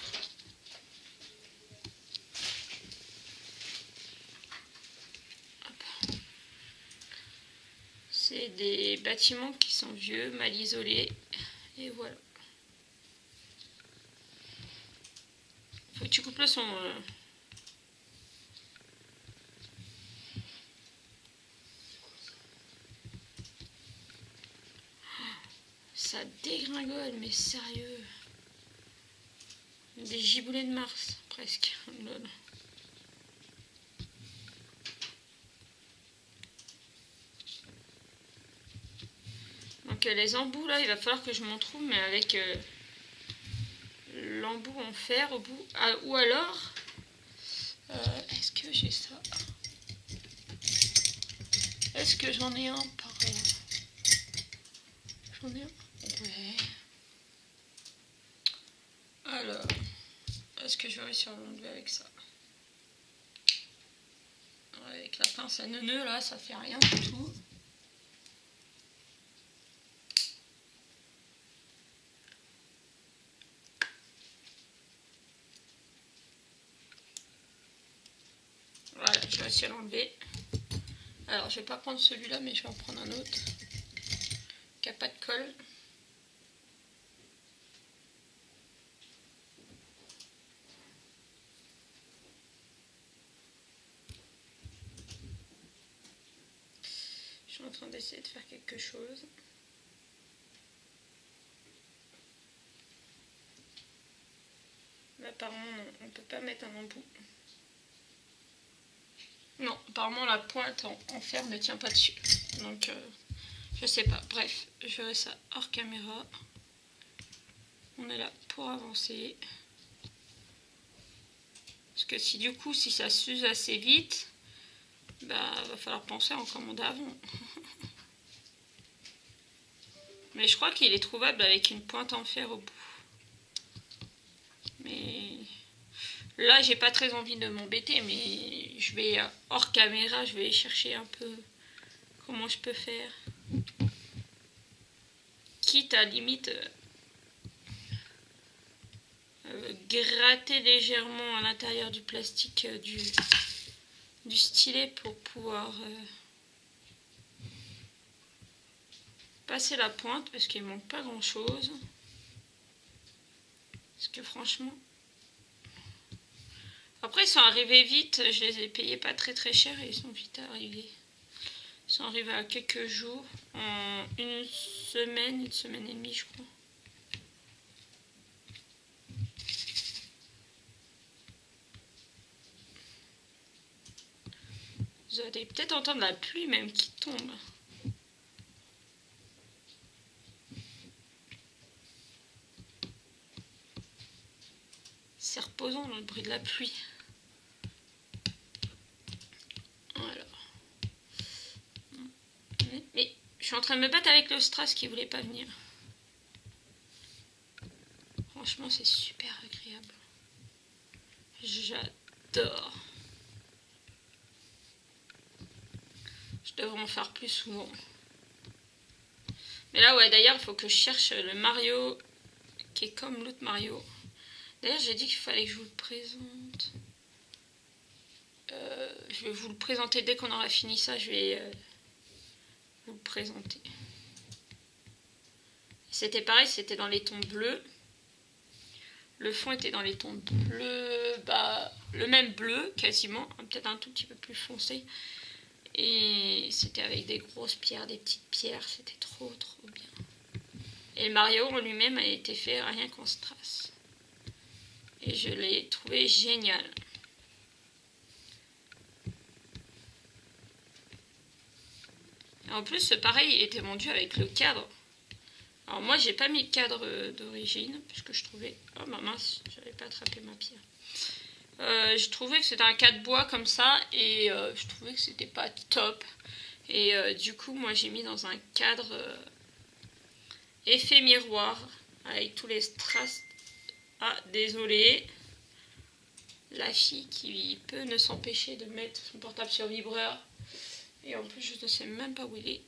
[SPEAKER 1] C'est des bâtiments qui sont vieux, mal isolés. Et voilà. Faut que tu coupes le son. Euh. Ça dégringole, mais sérieux. Des giboulets de Mars, presque. [LAUGHS] Donc euh, les embouts là, il va falloir que je m'en trouve, mais avec euh, l'embout en fer au bout. Ah, ou alors, euh, est-ce que j'ai ça? Est-ce que j'en ai un par J'en ai un alors, est-ce que je vais réussir à l'enlever avec ça? Avec la pince à neuneu, là, ça fait rien du tout. Voilà, je vais essayer à l'enlever. Alors, je vais pas prendre celui-là, mais je vais en prendre un autre qui n'a pas de colle. En train d'essayer de faire quelque chose. Mais apparemment, on ne peut pas mettre un embout. Non, apparemment la pointe en, fer ne tient pas dessus. Donc, euh, je sais pas. Bref, je ferai ça hors caméra. On est là pour avancer. Parce que si du coup, si ça s'use assez vite, bah, va falloir penser en commande avant. [LAUGHS] Mais je crois qu'il est trouvable avec une pointe en fer au bout. Mais là, j'ai pas très envie de m'embêter, mais je vais hors caméra, je vais chercher un peu comment je peux faire. Quitte à limite euh, gratter légèrement à l'intérieur du plastique euh, du, du stylet pour pouvoir passer la pointe parce qu'il manque pas grand chose. Parce que franchement... Après ils sont arrivés vite, je les ai payés pas très très cher et ils sont vite arrivés. Ils sont arrivés à quelques jours, en une semaine, une semaine et demie je crois. Vous allez peut-être entendre la pluie même qui tombe. C'est reposant dans le bruit de la pluie. Mais je suis en train de me battre avec le strass qui voulait pas venir. Franchement, c'est super agréable. J'adore. Je en faire plus souvent. Mais là, ouais, d'ailleurs, il faut que je cherche le Mario qui est comme l'autre Mario. D'ailleurs, j'ai dit qu'il fallait que je vous le présente. Euh, je vais vous le présenter dès qu'on aura fini ça. Je vais euh, vous le présenter. C'était pareil, c'était dans les tons bleus. Le fond était dans les tons bleus, bah, le même bleu quasiment, peut-être un tout petit peu plus foncé. Et c'était avec des grosses pierres, des petites pierres. C'était trop, trop bien. Et Mario en lui-même a été fait rien qu'en strass. Et je l'ai trouvé génial. En plus, pareil, il était vendu avec le cadre. Alors moi, j'ai pas mis le cadre d'origine, puisque je trouvais... Oh ma mince, j'avais pas attrapé ma pierre. Euh, je trouvais que c'était un cas de bois comme ça et euh, je trouvais que c'était pas top. Et euh, du coup, moi j'ai mis dans un cadre effet miroir avec tous les strass. Ah, désolé. La fille qui peut ne s'empêcher de mettre son portable sur vibreur. Et en plus, je ne sais même pas où il est.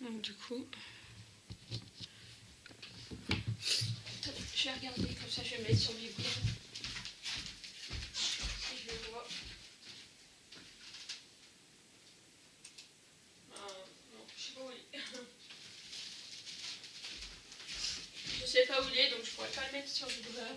[SPEAKER 1] Donc du coup... Je vais regarder, comme ça je vais mettre sur vibreur. je le vois. Euh, non, je sais pas où il est. [LAUGHS] je sais pas où il est, donc je pourrais pas le mettre sur vibreur.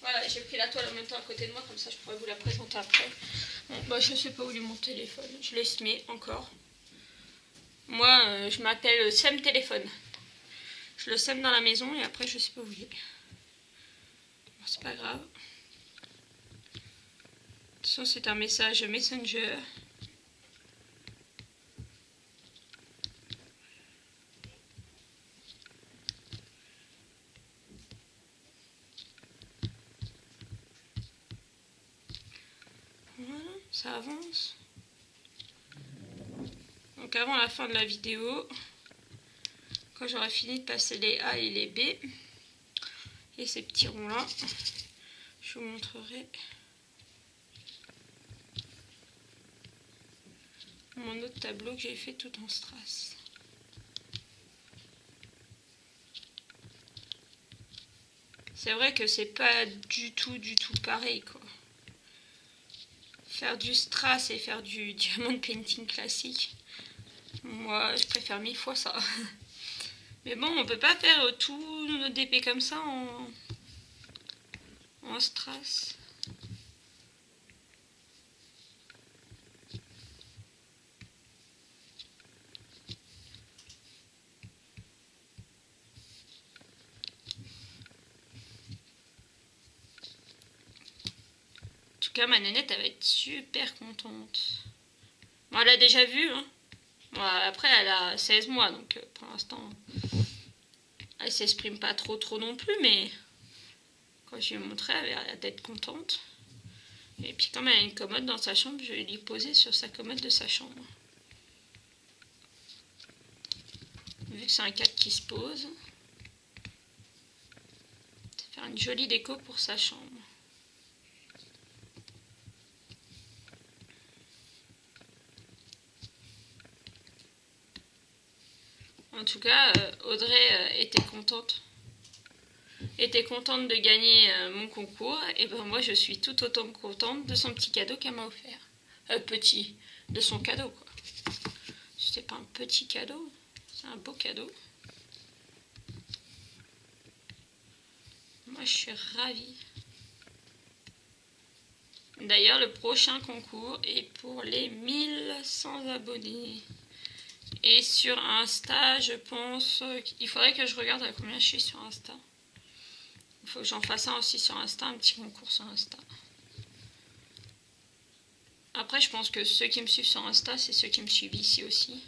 [SPEAKER 1] Voilà, j'ai pris la toile en même temps à côté de moi, comme ça je pourrais vous la présenter après. Bon, bah, je sais pas où est mon téléphone. Je laisse met encore. Moi, euh, je m'appelle Sam Téléphone. Je le sème dans la maison et après, je sais pas où il est. c'est pas grave. De toute façon, c'est un message Messenger. Ça avance. Donc avant la fin de la vidéo, quand j'aurai fini de passer les A et les B, et ces petits ronds là, je vous montrerai mon autre tableau que j'ai fait tout en strass. C'est vrai que c'est pas du tout, du tout pareil, quoi faire du strass et faire du [LAUGHS] diamond painting classique, moi je préfère mille fois ça. [LAUGHS] Mais bon, on peut pas faire tout nos DP comme ça en, en strass. Tout cas, ma nénette, elle va être super contente. Bon, elle a déjà vu. Hein. après, elle a 16 mois, donc euh, pour l'instant, elle s'exprime pas trop trop non plus, mais quand je lui ai montré, elle avait l'air d'être contente. Et puis comme elle a une commode dans sa chambre, je vais lui poser sur sa commode de sa chambre. Vu que c'est un cadre qui se pose, ça faire une jolie déco pour sa chambre. En tout cas, euh, Audrey euh, était contente. Était contente de gagner euh, mon concours. Et ben moi, je suis tout autant contente de son petit cadeau qu'elle m'a offert. petit, de son cadeau quoi. C'était pas un petit cadeau, c'est un beau cadeau. Moi, je suis ravie. D'ailleurs, le prochain concours est pour les 1100 abonnés. Et sur Insta, je pense qu'il faudrait que je regarde à combien je suis sur Insta. Il faut que j'en fasse un aussi sur Insta, un petit concours sur Insta. Après, je pense que ceux qui me suivent sur Insta, c'est ceux qui me suivent ici aussi.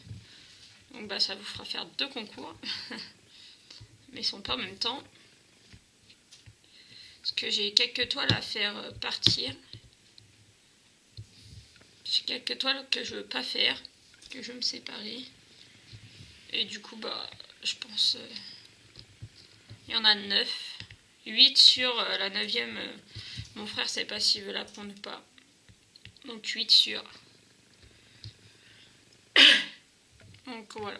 [SPEAKER 1] Donc bah, ça vous fera faire deux concours. [LAUGHS] Mais ils sont pas en même temps. Parce que j'ai quelques toiles à faire euh, partir. J'ai quelques toiles que je veux pas faire, que je veux me séparer. Et du coup, bah, je pense... Euh, il y en a 9. 8 sur euh, la 9ème. mon frère sait pas s'il veut la prendre ou pas. Donc 8 sur. [COUGHS] Donc voilà.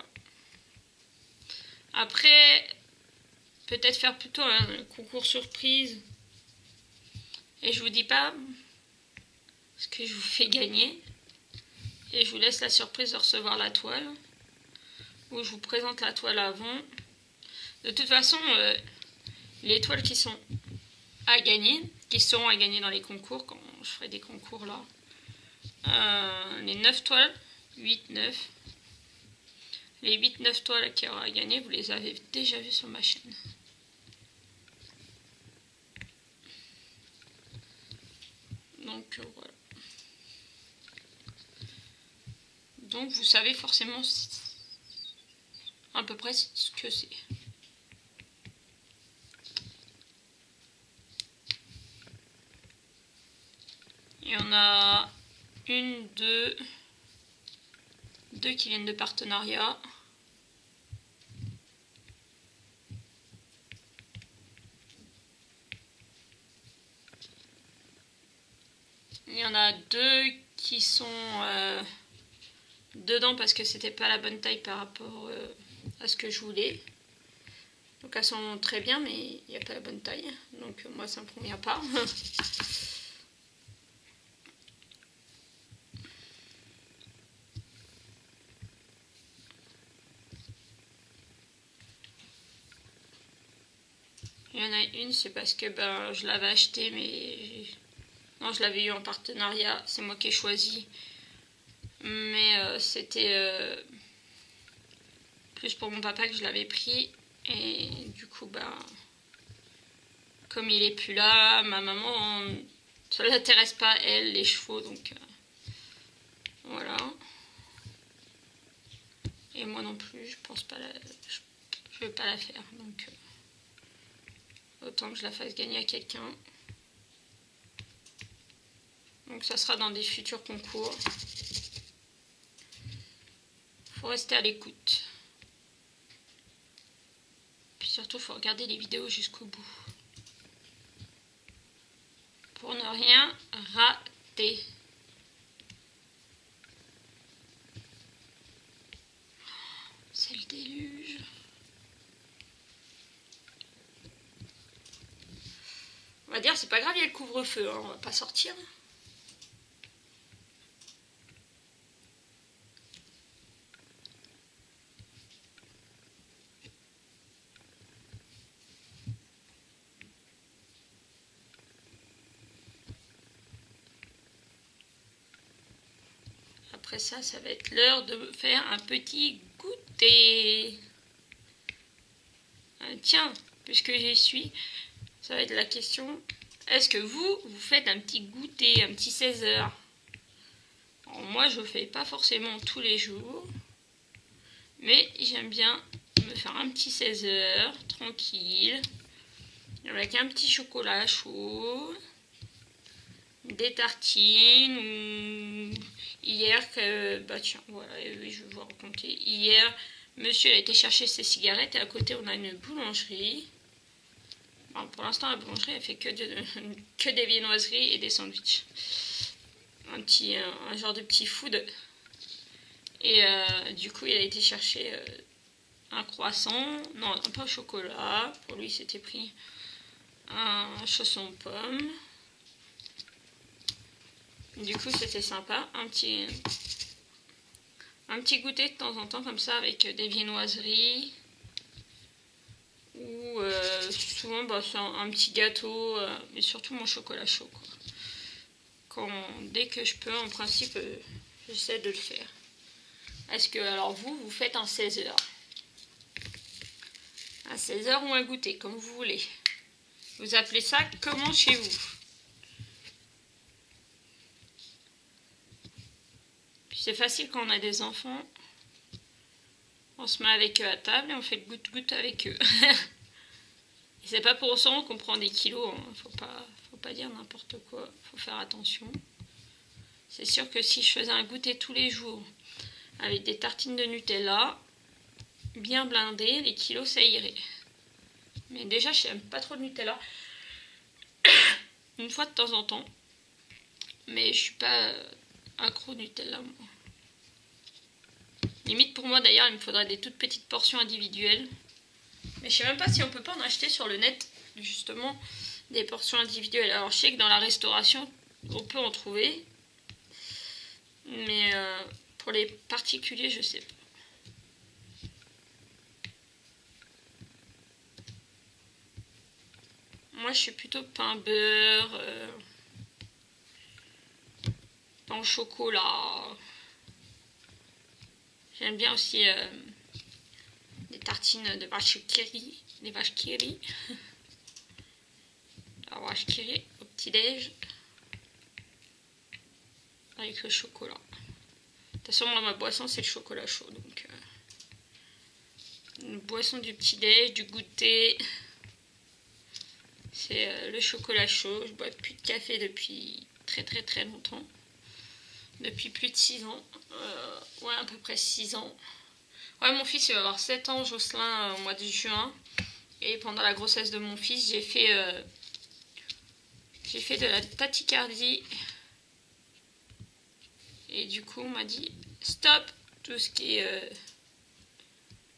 [SPEAKER 1] Après, peut-être faire plutôt un concours surprise et je vous dis pas ce que je vous fais gagner. Et je vous laisse la surprise de recevoir la toile. Où je vous présente la toile avant. De toute façon, euh, les toiles qui sont à gagner, qui seront à gagner dans les concours, quand je ferai des concours là. Euh, les 9 toiles, 8, 9. Les 8-9 toiles qui aura à gagner, vous les avez déjà vues sur ma chaîne. Donc euh, voilà. Donc vous savez forcément à peu près ce que c'est. Il y en a une, deux, deux qui viennent de partenariat. Il y en a deux qui sont euh, dedans parce que c'était pas la bonne taille par rapport euh, à ce que je voulais. Donc elles sont très bien mais il n'y a pas la bonne taille. Donc moi ça me convient pas. [LAUGHS] Il y en a une, c'est parce que ben, je l'avais acheté mais non, je l'avais eu en partenariat, c'est moi qui ai choisi. Mais euh, c'était euh, plus pour mon papa que je l'avais pris. Et du coup, bah, comme il est plus là, ma maman, ça l'intéresse pas, elle, les chevaux, donc euh, voilà. Et moi non plus, je pense pas la, je, je veux pas la faire, donc autant que je la fasse gagner à quelqu'un. Donc ça sera dans des futurs concours. Faut rester à l'écoute. Surtout, faut regarder les vidéos jusqu'au bout. Pour ne rien rater. C'est le déluge. On va dire, c'est pas grave, il y a le couvre-feu, hein, on va pas sortir. Ça, ça va être l'heure de faire un petit goûter. Ah, tiens, puisque j'y suis, ça va être la question. Est-ce que vous, vous faites un petit goûter, un petit 16 heures Moi, je ne fais pas forcément tous les jours. Mais j'aime bien me faire un petit 16 heures, tranquille. Avec un petit chocolat chaud. Des tartines Hier, que, bah tiens, voilà, oui, je vais vous raconter. Hier, monsieur a été chercher ses cigarettes et à côté, on a une boulangerie. pour l'instant, la boulangerie, elle fait que, [LAUGHS] que des viennoiseries et des sandwichs. Un, petit, un, genre de petit food. Et euh, du coup, il a été chercher euh, un croissant, non, pas au chocolat, pour lui c'était pris un chausson pomme. Du coup c'était sympa, un petit, un petit goûter de temps en temps comme ça avec des viennoiseries. Ou euh, souvent bah, un, petit gâteau, euh, mais surtout mon chocolat chaud. Quand, dès que je peux, en principe, euh, j'essaie de le faire. Est-ce que, alors vous, vous faites un 16 heures? Un 16 heures ou un goûter, comme vous voulez. Vous appelez ça comment chez vous c'est facile quand on a des enfants. On se met avec eux à table et on fait le goutte-goutte avec eux. [LAUGHS] et c'est pas pour autant qu'on prend des kilos. Hein. Faut pas, faut pas dire n'importe quoi. Faut faire attention. C'est sûr que si je faisais un goûter tous les jours avec des tartines de Nutella, bien blindées, les kilos ça irait. Mais déjà, je n'aime pas trop de Nutella. [COUGHS] Une fois de temps en temps. Mais je suis pas accro Nutella, moi. Limite pour moi d'ailleurs, il me faudrait des toutes petites portions individuelles. Mais je sais même pas si on peut pas en acheter sur le net, justement, des portions individuelles. Alors je sais que dans la restauration, on peut en trouver. Mais euh, pour les particuliers, je sais pas. Moi, je suis plutôt pain beurre, euh, pain au chocolat. J'aime bien aussi euh, des tartines de vache kiri, des vaches kiri. [LAUGHS] La vache kiri au petit-déj avec le chocolat. De toute façon, moi, ma boisson, c'est le chocolat chaud. Donc, euh, une boisson du petit-déj, du goûter. C'est euh, le chocolat chaud. Je bois plus de café depuis très très très longtemps. Depuis plus de 6 ans. Euh, ouais, à peu près 6 ans. Ouais, mon fils, il va avoir 7 ans, Jocelyn, euh, au mois de juin. Et pendant la grossesse de mon fils, j'ai fait, euh, fait de la tachycardie. Et du coup, on m'a dit stop tout ce qui est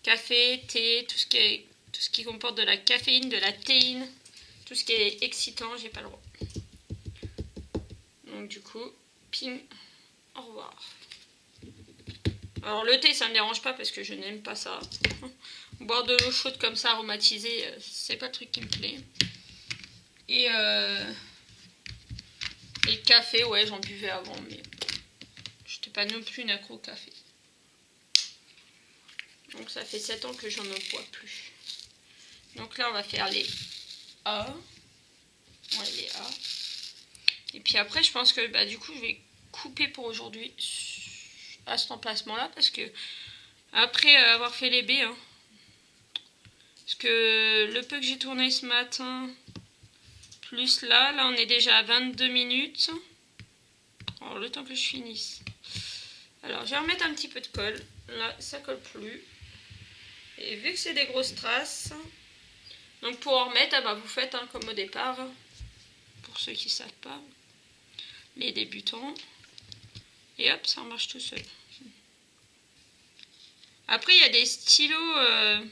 [SPEAKER 1] café, thé, tout ce qui est, tout ce qui comporte de la caféine, de la théine, tout ce qui est excitant, j'ai pas le droit. Donc du coup, ping, au revoir. Alors le thé, ça me dérange pas parce que je n'aime pas ça. [LAUGHS] Boire de l'eau chaude comme ça, aromatisée, euh, c'est pas le truc qui me plaît. Et, euh... Et café, ouais, j'en buvais avant, mais je n'étais pas non plus une accro au café. Donc ça fait 7 ans que j'en bois plus. Donc là, on va faire les A. Ouais, les A. Et puis après, je pense que bah, du coup, je vais couper pour aujourd'hui à cet emplacement-là parce que après avoir fait les B, hein, parce que le peu que j'ai tourné ce matin, plus là, là on est déjà à 22 minutes. Alors le temps que je finisse. Alors je vais remettre un petit peu de colle. Là ça colle plus. Et vu que c'est des grosses traces, donc pour en remettre, ah bah, vous faites hein, comme au départ. Pour ceux qui savent pas, les débutants. Et hop, ça marche tout seul. Après, il y a des stylos. Euh,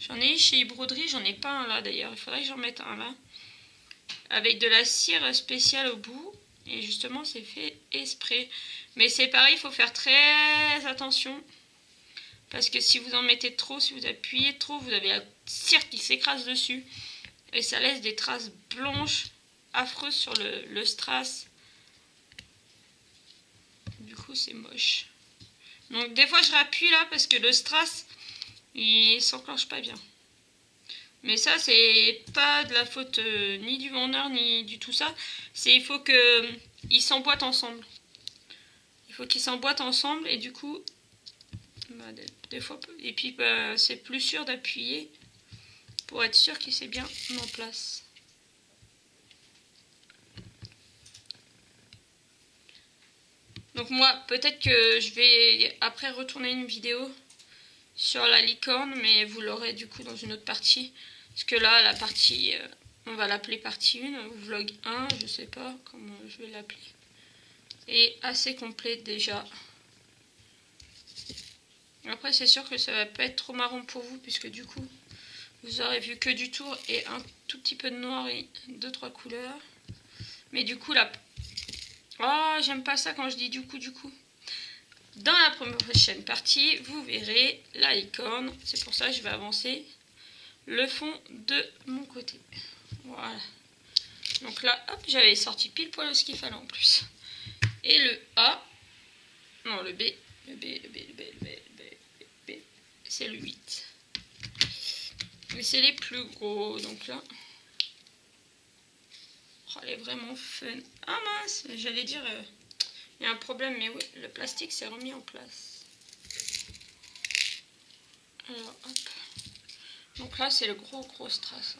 [SPEAKER 1] j'en ai chez Broderie, j'en ai pas un là d'ailleurs. Il faudrait que j'en mette un là. Avec de la cire spéciale au bout. Et justement, c'est fait esprit. Mais c'est pareil, il faut faire très attention. Parce que si vous en mettez trop, si vous appuyez trop, vous avez la cire qui s'écrase dessus. Et ça laisse des traces blanches affreuses sur le strass. C'est moche. Donc, des fois, je rappuie là parce que le strass, il s'enclenche pas bien. Mais ça, c'est pas de la faute euh, ni du vendeur, ni du tout ça. C'est il faut que euh, ils s'emboîtent ensemble. Il faut qu'ils s'emboîtent ensemble et du coup, bah, des, fois, et puis bah, c'est plus sûr d'appuyer pour être sûr qu'il s'est bien en place. Donc moi, peut-être que je vais après retourner une vidéo sur la licorne, mais vous l'aurez du coup dans une autre partie. Parce que là, la partie, euh, on va l'appeler partie 1, ou vlog 1, je sais pas comment je vais l'appeler. Et assez complète déjà. Après, c'est sûr que ça va pas être trop marron pour vous, puisque du coup, vous aurez vu que du tour et un tout petit peu de noir et deux, trois couleurs. Mais du coup, là... Oh, j'aime pas ça quand je dis du coup, du coup. Dans la prochaine partie, vous verrez la licorne. C'est pour ça que je vais avancer le fond de mon côté. Voilà. Donc là, hop, j'avais sorti pile poil ce qu'il fallait en plus. Et le A, non le B, le B, le B, le B, le B, le B, c'est le 8. Mais c'est les plus gros, donc là. Oh, elle est vraiment fun. Ah mince, j'allais dire, euh, il y a un problème, mais oui, le plastique s'est remis en place. Alors, hop. Donc là, c'est le gros gros strass.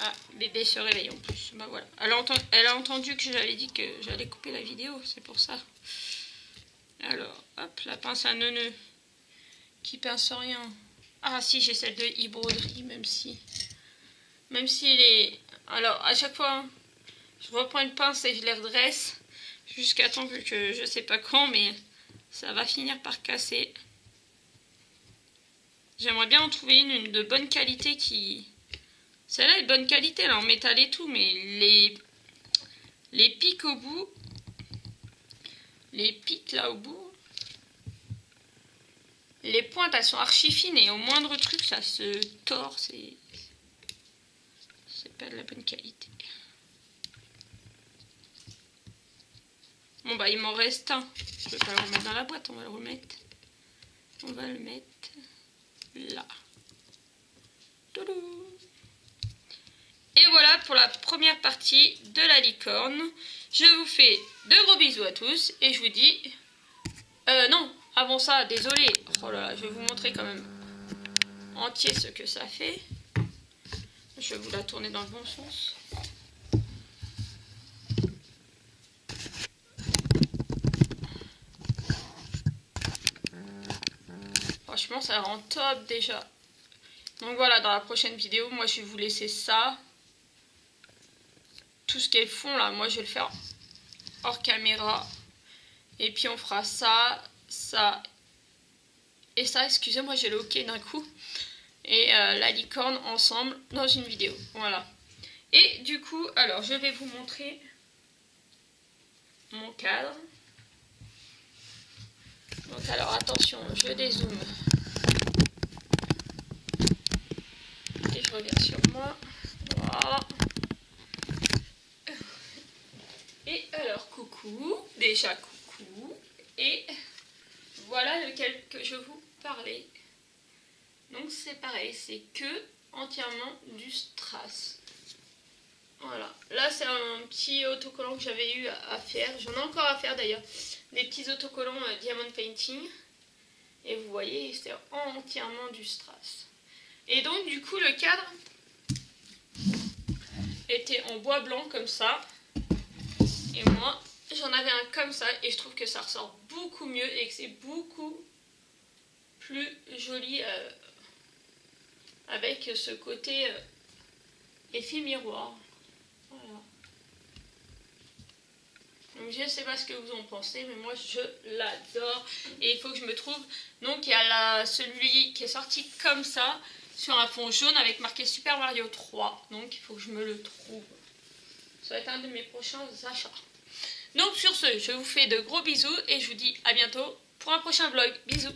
[SPEAKER 1] Ah, bébé se réveille en plus. Bah voilà. Elle a, entendu, elle a entendu que j'avais dit que j'allais couper la vidéo, c'est pour ça. Alors, hop, la pince à neuneu qui pince rien. Ah si, j'ai celle de e même si... Même si elle est... Alors, à chaque fois, je reprends une pince et je les redresse jusqu'à temps que je sais pas quand, mais ça va finir par casser. J'aimerais bien en trouver une, de bonne qualité qui... Celle-là est de bonne qualité, là, en métal et tout, mais les... Les pics au bout... Les pics là au bout... Les pointes, elles sont archi fines et au moindre truc, ça se tord, c'est... Pas de la bonne qualité. Bon bah il m'en reste un. Je vais pas le remettre dans la boîte, on va le remettre. On va le mettre là. Et voilà pour la première partie de la licorne. Je vous fais de gros bisous à tous et je vous dis... Euh, non, avant ça, désolé. Oh là là, je vais vous montrer quand même entier ce que ça fait. Je vais vous la tourner dans le bon sens. Franchement, ça rend top déjà. Donc voilà, dans la prochaine vidéo, moi je vais vous laisser ça. Tout ce qu'elles font là, moi je vais le faire hors caméra. Et puis on fera ça, ça et ça. Excusez-moi, j'ai le hockey d'un coup. Et euh, la licorne ensemble dans une vidéo. Voilà. Et du coup, alors je vais vous montrer mon cadre. Donc alors attention, je dézoome. Et je reviens sur moi. Et alors coucou, déjà coucou. Et voilà lequel que je vous parlais. Donc c'est pareil, c'est que entièrement du strass. Voilà, là c'est un petit autocollant que j'avais eu à faire. J'en ai encore à faire d'ailleurs des petits autocollants euh, Diamond Painting. Et vous voyez, c'est entièrement du strass. Et donc, du coup, le cadre était en bois blanc comme ça. Et moi, j'en avais un comme ça. Et je trouve que ça ressort beaucoup mieux et que c'est beaucoup plus joli euh, avec ce côté euh, effet miroir. je ne sais pas ce que vous en pensez, mais moi je l'adore. Et il faut que je me trouve. Donc il y a celui qui est sorti comme ça, sur un fond jaune avec marqué Super Mario 3. Donc il faut que je me le trouve. Ça va être un de mes prochains achats. Donc sur ce, je vous fais de gros bisous et je vous dis à bientôt pour un prochain vlog. Bisous